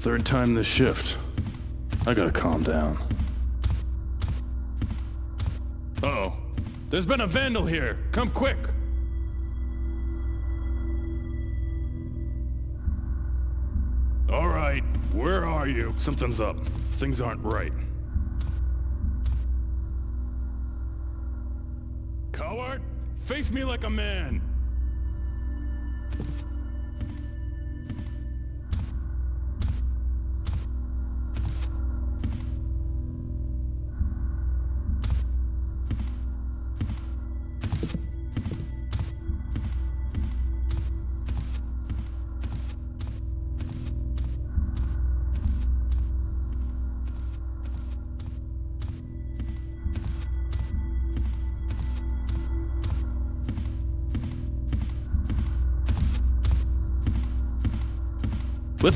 Third time this shift. I gotta calm down. Uh oh. There's been a vandal here. Come quick. All right. Where are you? Something's up. Things aren't right. Coward, face me like a man.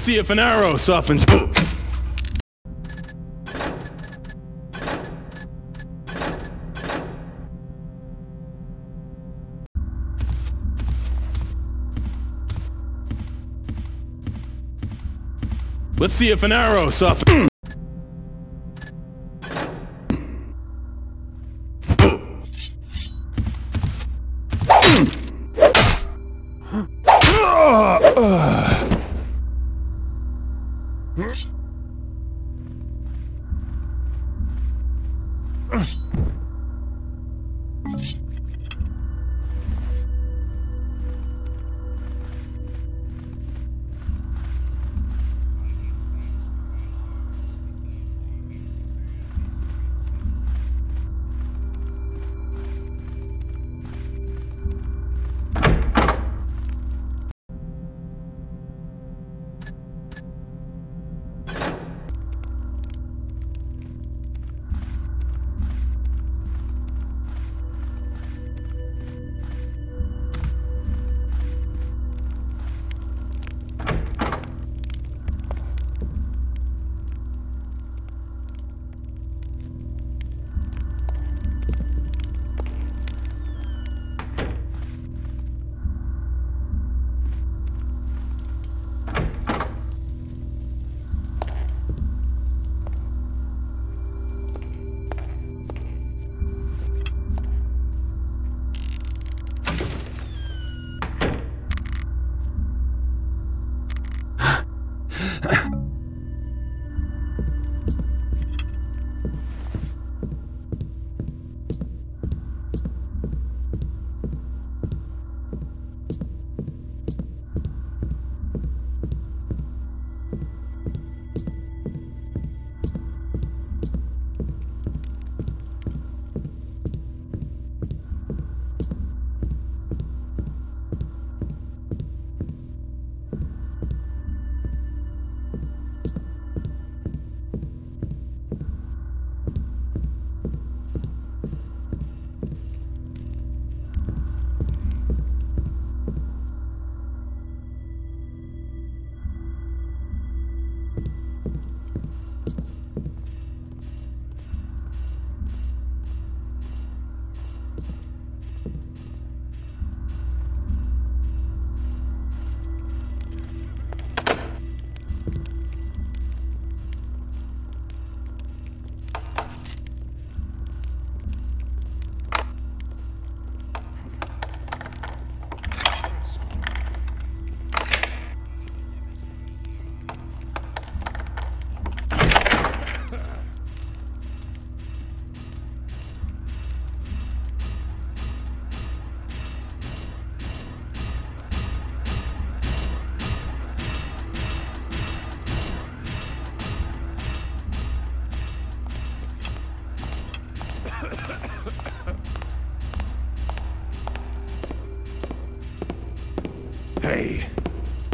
See if an arrow softens. Let's see if an arrow softens.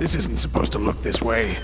This isn't supposed to look this way.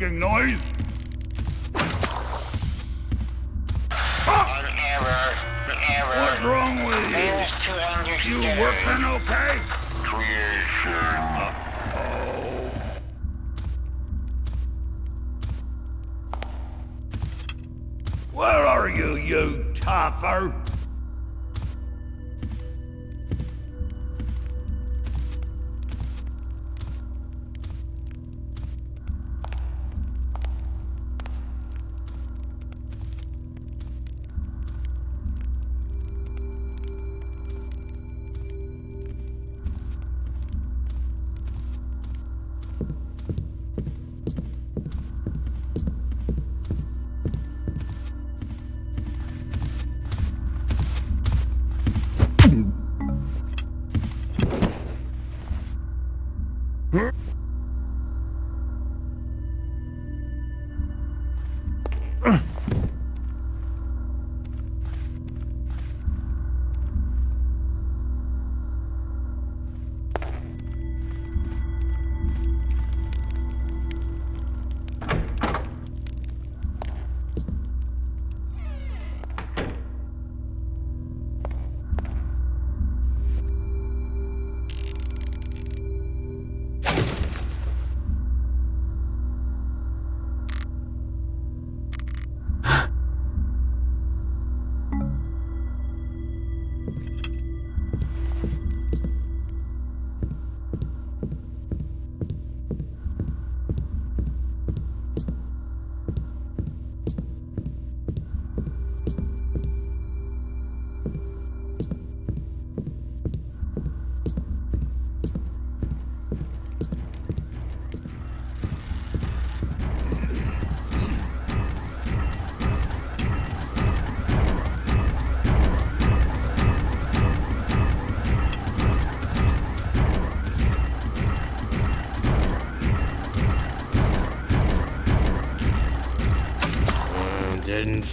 making noise?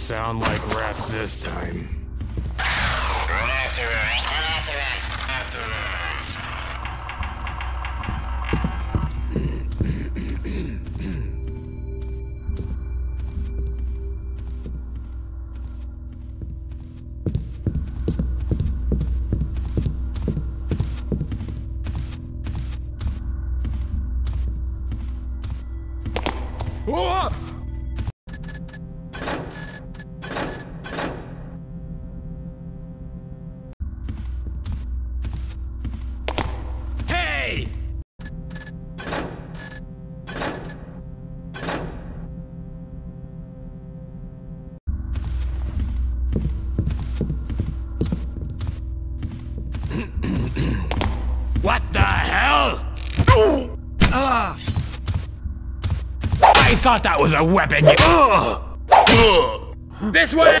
sound like rats this time. thought that was a weapon, you- This way!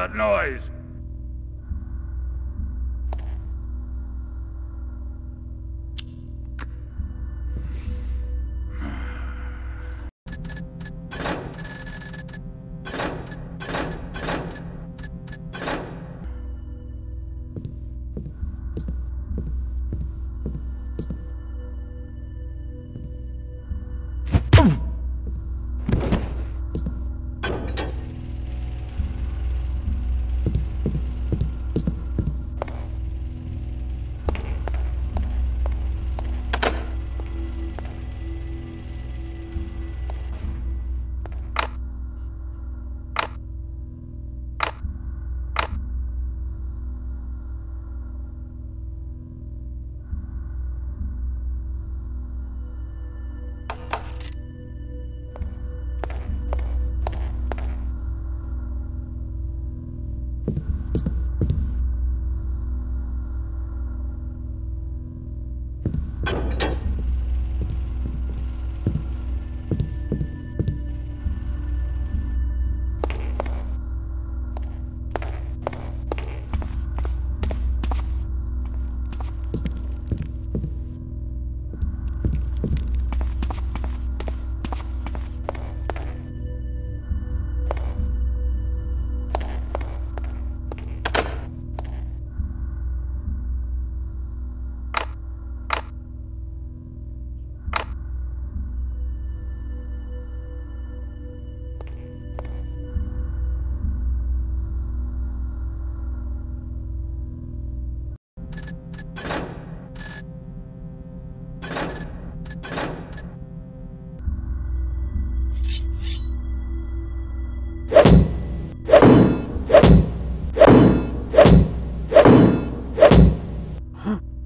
that noise?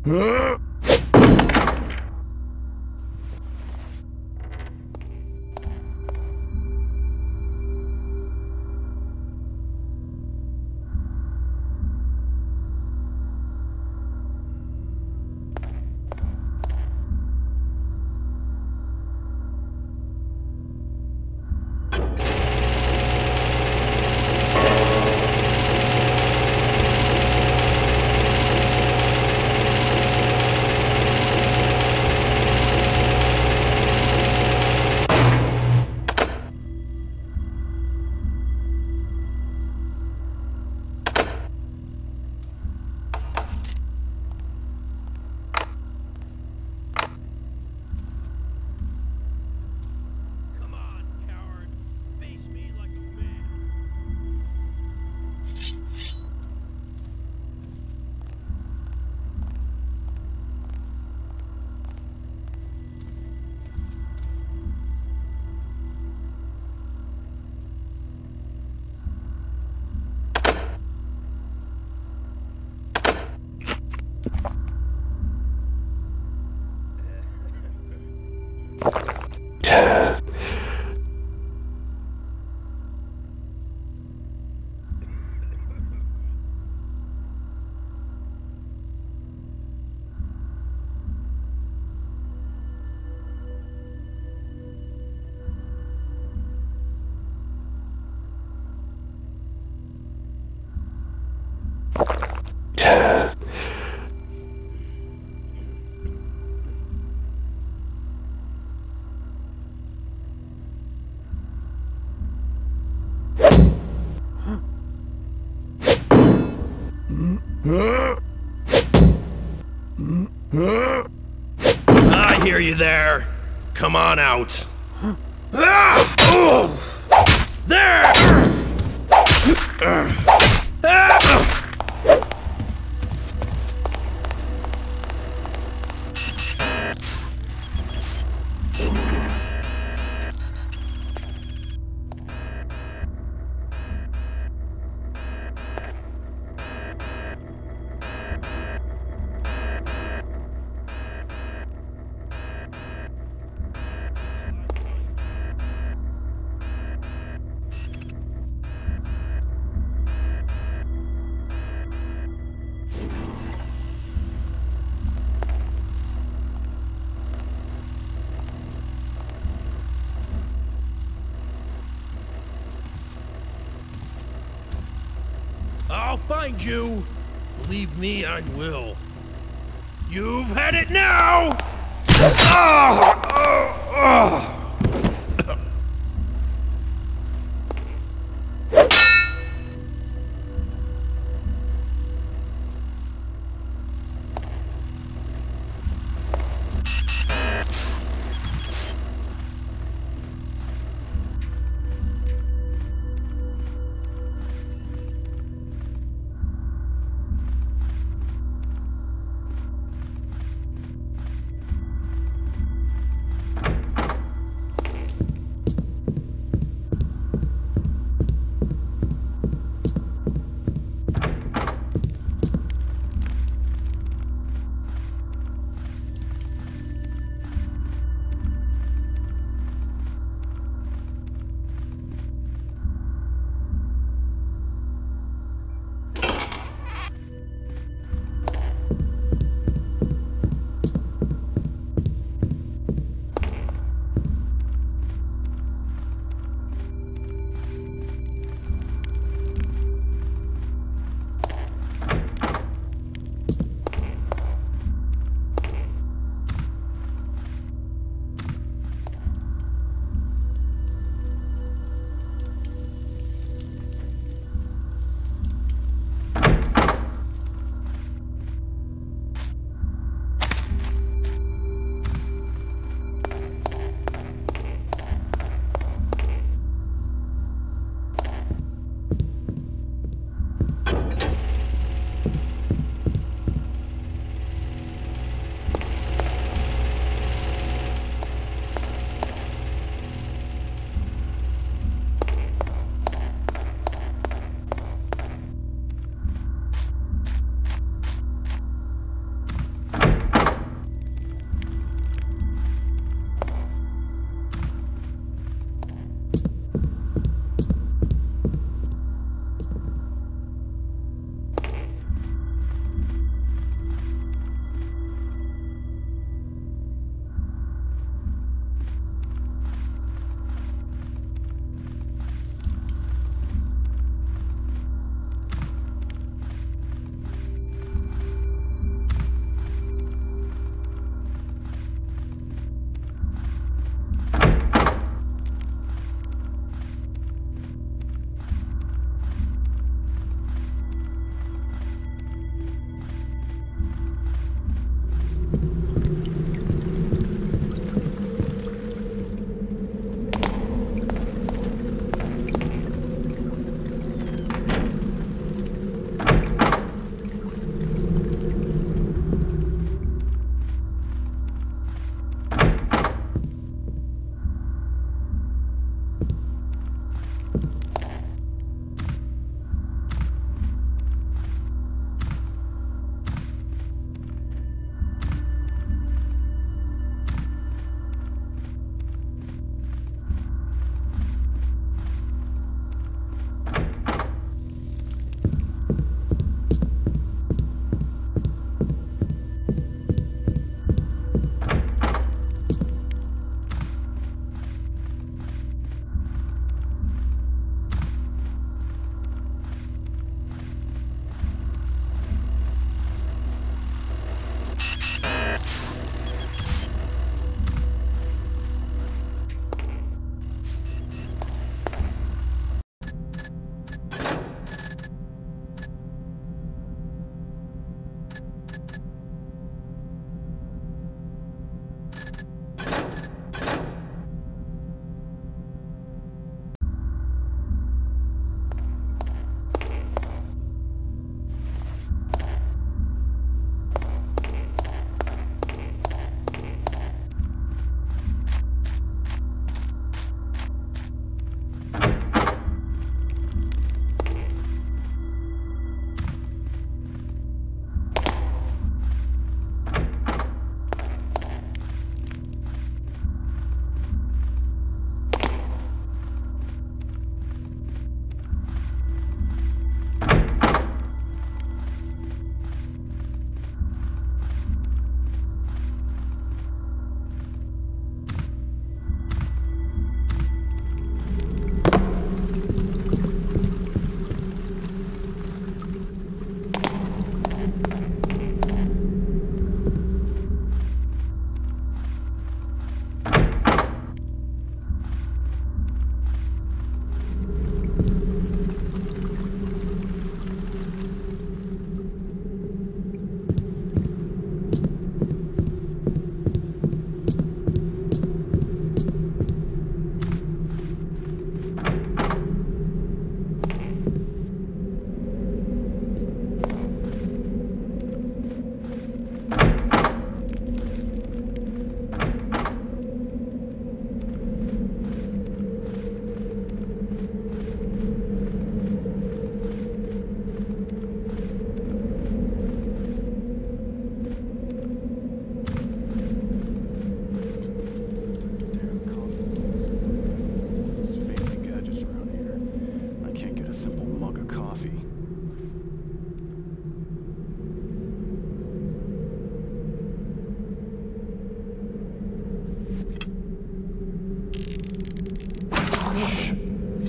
Ah! I hear you there. Come on out. Ah! There!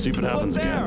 See if it happens again.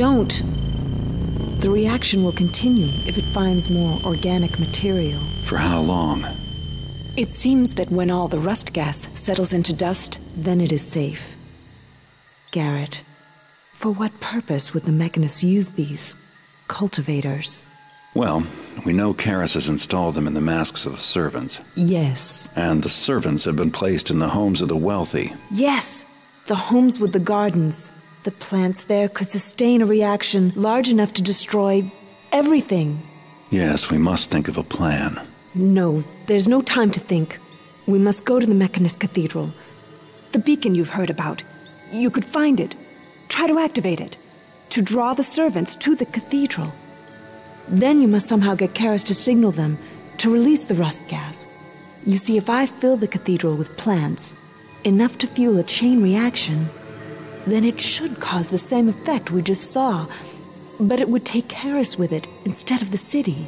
Don't, the reaction will continue if it finds more organic material. For how long? It seems that when all the rust gas settles into dust, then it is safe. Garrett, for what purpose would the mechanists use these cultivators? Well, we know Karras has installed them in the masks of the servants. Yes. And the servants have been placed in the homes of the wealthy. Yes! The homes with the gardens. The plants there could sustain a reaction large enough to destroy everything. Yes, we must think of a plan. No, there's no time to think. We must go to the Mechanist Cathedral. The beacon you've heard about. You could find it. Try to activate it. To draw the servants to the cathedral. Then you must somehow get Karras to signal them to release the rust gas. You see, if I fill the cathedral with plants, enough to fuel a chain reaction, then it should cause the same effect we just saw. But it would take Karras with it instead of the city.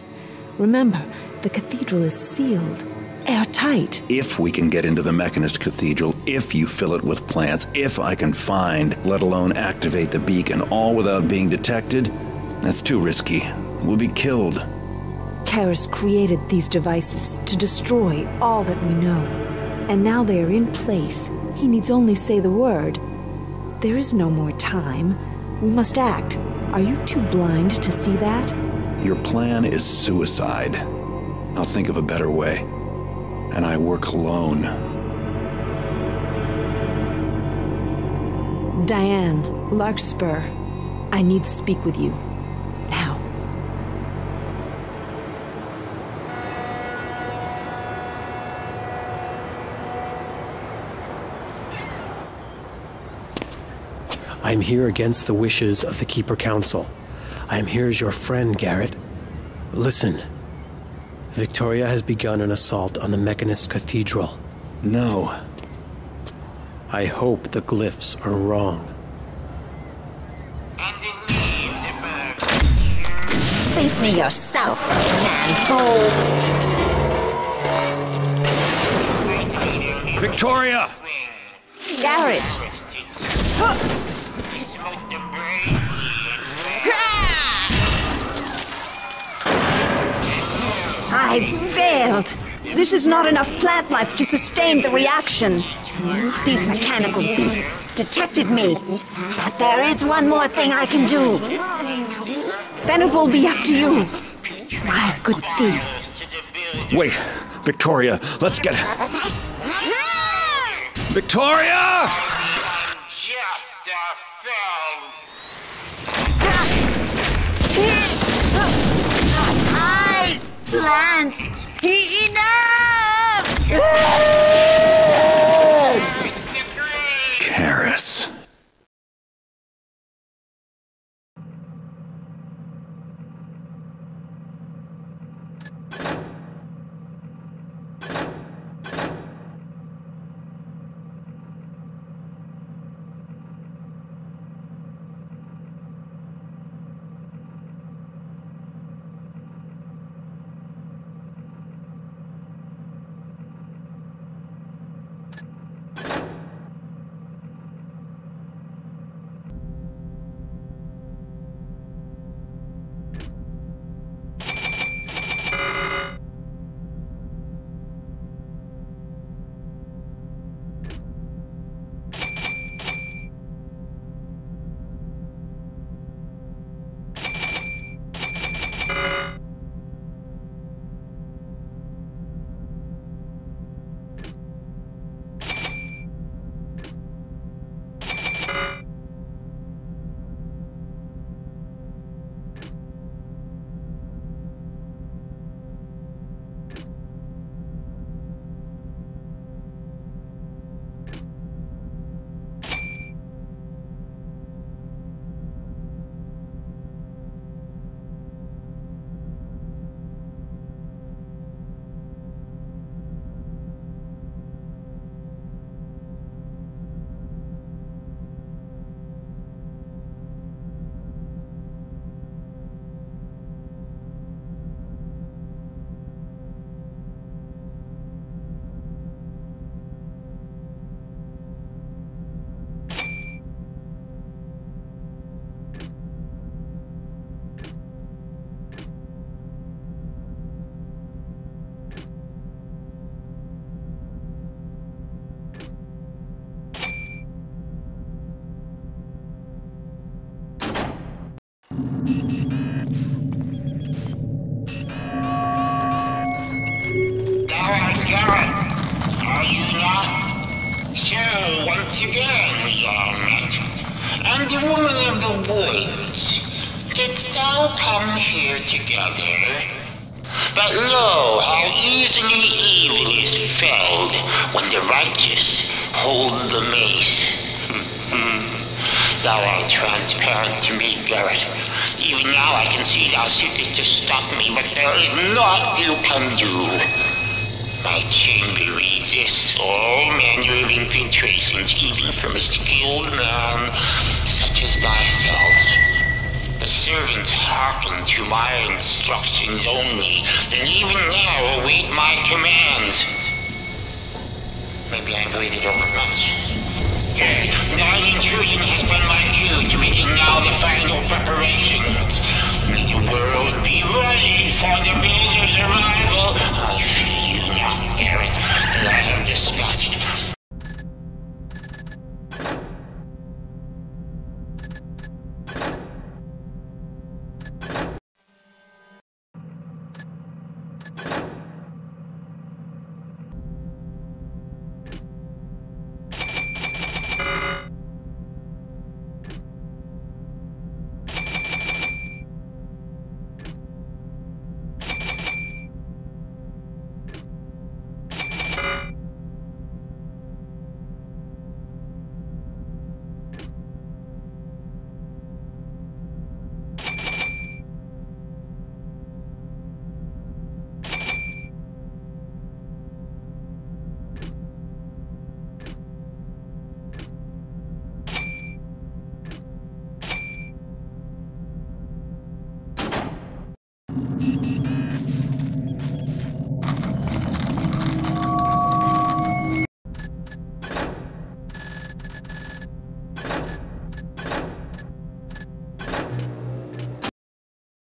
Remember, the cathedral is sealed, airtight. If we can get into the Mechanist Cathedral, if you fill it with plants, if I can find, let alone activate the beacon, all without being detected, that's too risky. We'll be killed. Karras created these devices to destroy all that we know. And now they are in place. He needs only say the word. There is no more time. We must act. Are you too blind to see that? Your plan is suicide. I'll think of a better way. And I work alone. Diane, Larkspur, I need to speak with you. I am here against the wishes of the Keeper Council. I am here as your friend, Garrett. Listen. Viktoria has begun an assault on the Mechanist Cathedral. No. I hope the glyphs are wrong. Face me yourself, man Viktoria! Garrett! I failed. This is not enough plant life to sustain the reaction. These mechanical beasts detected me. But there is one more thing I can do. Then it will be up to you, my good thief. Wait, Viktoria, let's get. Viktoria! Plant enough! but there is naught you can do. My chamber resists all manner of infiltrations, even from a skilled man such as thyself. The servants hearken to my instructions only, and even now await my commands. Maybe I've waited overmuch. Yea, the intrusion has been my cue to begin now the final preparations. May the world be ready for the builder's arrival. I you not, Garrett, and I am dispatched